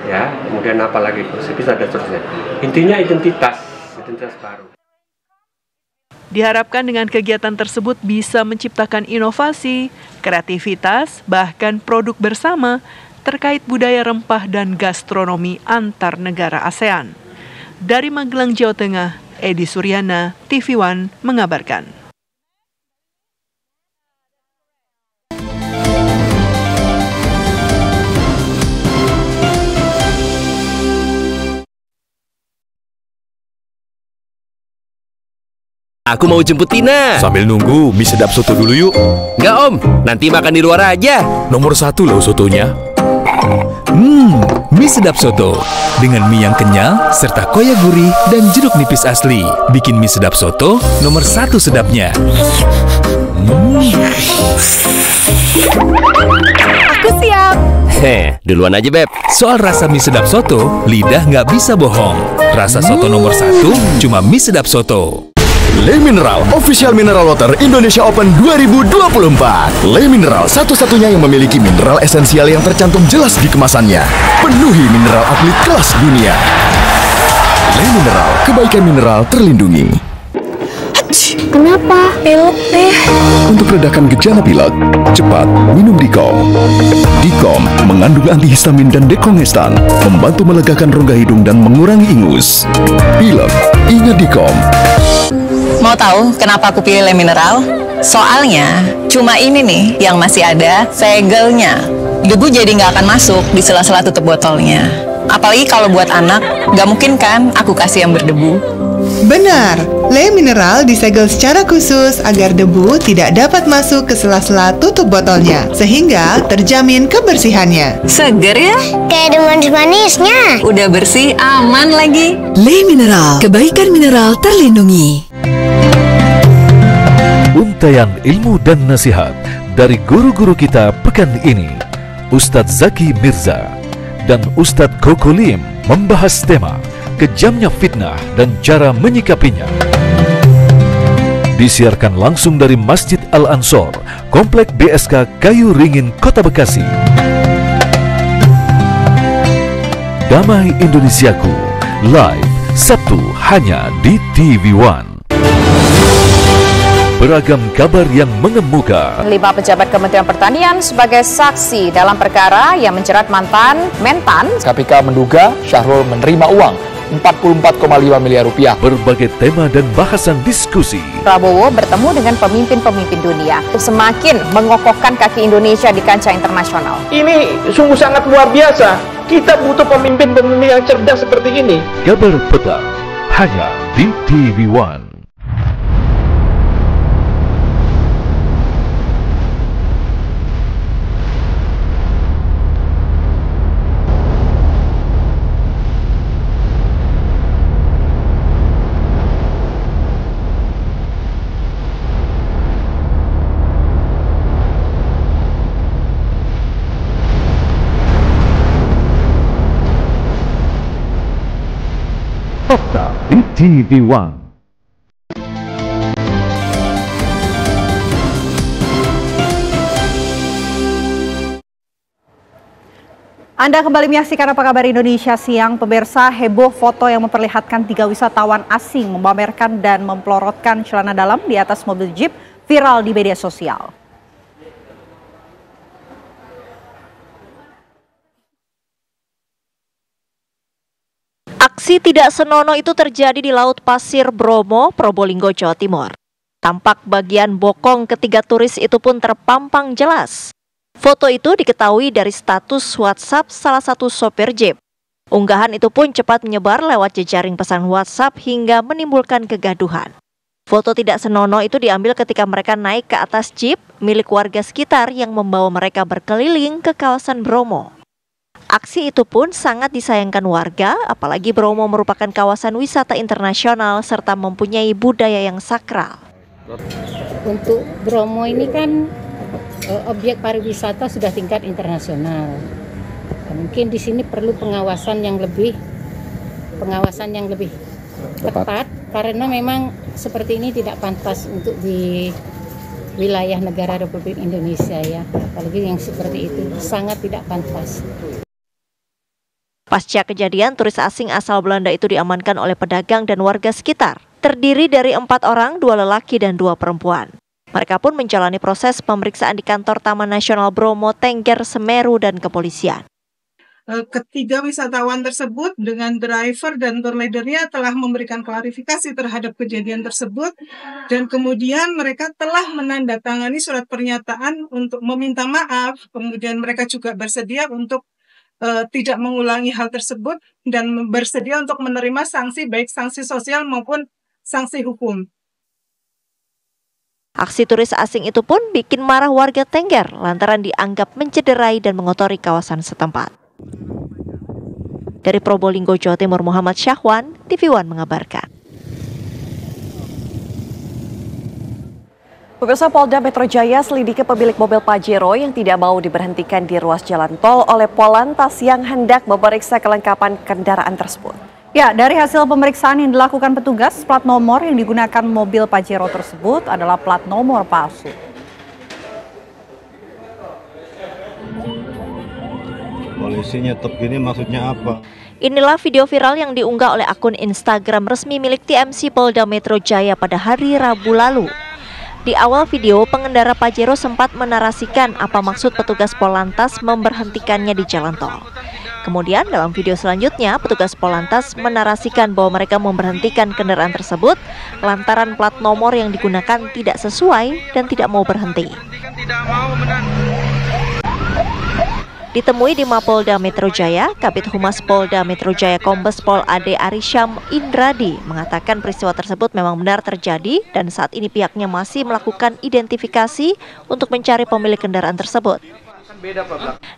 ya kemudian apalagi bisa dan seterusnya intinya identitas identitas baru Diharapkan dengan kegiatan tersebut bisa menciptakan inovasi, kreativitas, bahkan produk bersama terkait budaya rempah dan gastronomi antar negara ASEAN. Dari Magelang, Jawa Tengah, Edi Suryana, TV One mengabarkan. Aku mau jemput Tina. Sambil nunggu, mie sedap soto dulu yuk. Enggak om, nanti makan di luar aja. Nomor satu loh sotonya. Hmm, mie sedap soto. Dengan mie yang kenyal, serta koya gurih dan jeruk nipis asli. Bikin mie sedap soto nomor satu sedapnya. Hmm. Aku siap. Heh, duluan aja Beb. Soal rasa mie sedap soto, lidah nggak bisa bohong. Rasa soto nomor satu, cuma mie sedap soto. Le Mineral, official mineral water Indonesia Open 2024. Le Mineral satu-satunya yang memiliki mineral esensial yang tercantum jelas di kemasannya. Penuhi mineral atlet kelas dunia. Le Mineral, kebaikan mineral terlindungi. Kenapa? Pilek deh. Untuk redakan gejala pilek, cepat minum Dikom. Dikom mengandung antihistamin dan dekongestan, membantu melegakan rongga hidung dan mengurangi ingus. Pilek, ingat Dikom. Mau tahu kenapa aku pilih le mineral? Soalnya cuma ini nih yang masih ada segelnya. Debu jadi nggak akan masuk di sela-sela tutup botolnya. Apalagi kalau buat anak, nggak mungkin kan aku kasih yang berdebu. Benar, le mineral disegel secara khusus agar debu tidak dapat masuk ke sela-sela tutup botolnya, sehingga terjamin kebersihannya. Seger ya? Kayak ada manis-manisnya. Udah bersih, aman lagi. Le mineral, kebaikan mineral terlindungi. Untayan ilmu dan nasihat dari guru-guru kita pekan ini, Ustadz Zaki Mirza dan Ustadz Koko Lim membahas tema kejamnya fitnah dan cara menyikapinya. Disiarkan langsung dari Masjid Al-Ansor, Komplek BSK Kayu Ringin, Kota Bekasi. Damai Indonesiaku, live Sabtu hanya di TV One. Beragam kabar yang mengemuka. Lima pejabat Kementerian Pertanian sebagai saksi dalam perkara yang menjerat mantan Mentan. KPK menduga Syahrul menerima uang 44,5 miliar rupiah. Berbagai tema dan bahasan diskusi. Prabowo bertemu dengan pemimpin-pemimpin dunia. Semakin mengokohkan kaki Indonesia di kancah internasional. Ini sungguh sangat luar biasa. Kita butuh pemimpin-pemimpin yang cerdas seperti ini. Kabar petang hanya di TV One. TV One. Anda kembali menyaksikan apa kabar Indonesia siang. Pemirsa heboh foto yang memperlihatkan tiga wisatawan asing memamerkan dan memplorotkan celana dalam di atas mobil jeep viral di media sosial. Aksi tidak senonoh itu terjadi di Laut Pasir Bromo, Probolinggo, Jawa Timur. Tampak bagian bokong ketiga turis itu pun terpampang jelas. Foto itu diketahui dari status WhatsApp salah satu sopir Jeep. Unggahan itu pun cepat menyebar lewat jejaring pesan WhatsApp hingga menimbulkan kegaduhan. Foto tidak senonoh itu diambil ketika mereka naik ke atas Jeep milik warga sekitar yang membawa mereka berkeliling ke kawasan Bromo. Aksi itu pun sangat disayangkan warga, apalagi Bromo merupakan kawasan wisata internasional serta mempunyai budaya yang sakral. Untuk Bromo ini kan uh, objek pariwisata sudah tingkat internasional. Mungkin di sini perlu pengawasan yang lebih pengawasan yang lebih ketat karena memang seperti ini tidak pantas untuk di wilayah negara Republik Indonesia ya apalagi yang seperti itu sangat tidak pantas. Pasca kejadian, turis asing asal Belanda itu diamankan oleh pedagang dan warga sekitar. Terdiri dari empat orang, dua lelaki dan dua perempuan. Mereka pun menjalani proses pemeriksaan di kantor Taman Nasional Bromo, Tengger, Semeru, dan kepolisian. Eh, ketiga wisatawan tersebut dengan driver dan tour leadernya telah memberikan klarifikasi terhadap kejadian tersebut dan kemudian mereka telah menandatangani surat pernyataan untuk meminta maaf kemudian mereka juga bersedia untuk uh, tidak mengulangi hal tersebut dan bersedia untuk menerima sanksi baik sanksi sosial maupun sanksi hukum. Aksi turis asing itu pun bikin marah warga Tengger lantaran dianggap mencederai dan mengotori kawasan setempat. Dari Probolinggo, Jawa Timur, Muhammad Syahwan, TV One mengabarkan. Pemirsa Polda Metro Jaya selidiki pemilik mobil Pajero yang tidak mau diberhentikan di ruas jalan tol oleh Polantas yang hendak memeriksa kelengkapan kendaraan tersebut. Ya, dari hasil pemeriksaan yang dilakukan petugas, plat nomor yang digunakan mobil Pajero tersebut adalah plat nomor palsu. Polisi nyetop gini maksudnya apa? Inilah video viral yang diunggah oleh akun Instagram resmi milik TMC Polda Metro Jaya pada hari Rabu lalu. Di awal video, pengendara Pajero sempat menarasikan apa maksud petugas Polantas memberhentikannya di jalan tol. Kemudian dalam video selanjutnya, petugas Polantas menarasikan bahwa mereka memberhentikan kendaraan tersebut lantaran plat nomor yang digunakan tidak sesuai dan tidak mau berhenti. Ditemui di Mapolda Metro Jaya, Kabit Humas Polda Metro Jaya Kombes Pol Ade Arisham Indradi mengatakan peristiwa tersebut memang benar terjadi dan saat ini pihaknya masih melakukan identifikasi untuk mencari pemilik kendaraan tersebut.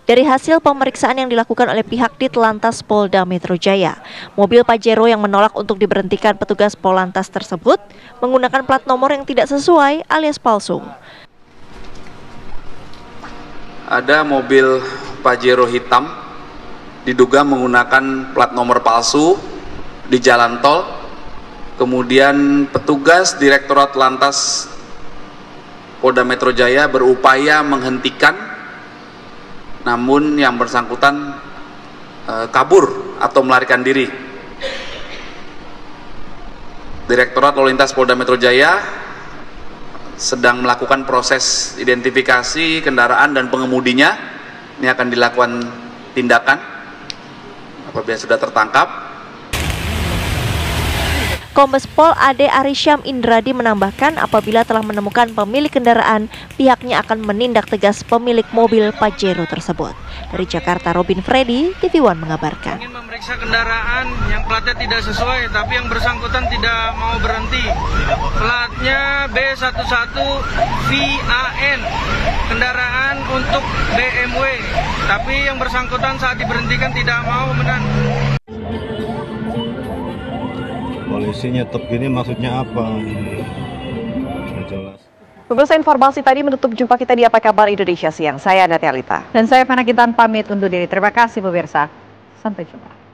Dari hasil pemeriksaan yang dilakukan oleh pihak Ditlantas Polda Metro Jaya, mobil Pajero yang menolak untuk diberhentikan petugas Polantas tersebut menggunakan plat nomor yang tidak sesuai alias palsu. Ada mobil Pajero hitam diduga menggunakan plat nomor palsu di jalan tol. Kemudian petugas Direktorat Lantas Polda Metro Jaya berupaya menghentikan namun yang bersangkutan e, kabur atau melarikan diri. Direktorat Lalu Lintas Polda Metro Jaya sedang melakukan proses identifikasi kendaraan dan pengemudinya. Ini akan dilakukan tindakan apabila sudah tertangkap Kombes Pol Ade Arisham Indradi menambahkan apabila telah menemukan pemilik kendaraan, pihaknya akan menindak tegas pemilik mobil Pajero tersebut. Dari Jakarta, Robin Freddy, TV One mengabarkan. Ingin memeriksa kendaraan yang platnya tidak sesuai, tapi yang bersangkutan tidak mau berhenti. Platnya B11 VAN, kendaraan untuk BMW, tapi yang bersangkutan saat diberhentikan tidak mau benar polisi nyetop gini maksudnya apa? jelas. Pemirsa informasi tadi menutup jumpa kita di Apa Kabar Indonesia Siang. Saya Natia Alita. Dan saya Fana Kintan pamit undur diri. Terima kasih pemirsa. Sampai jumpa.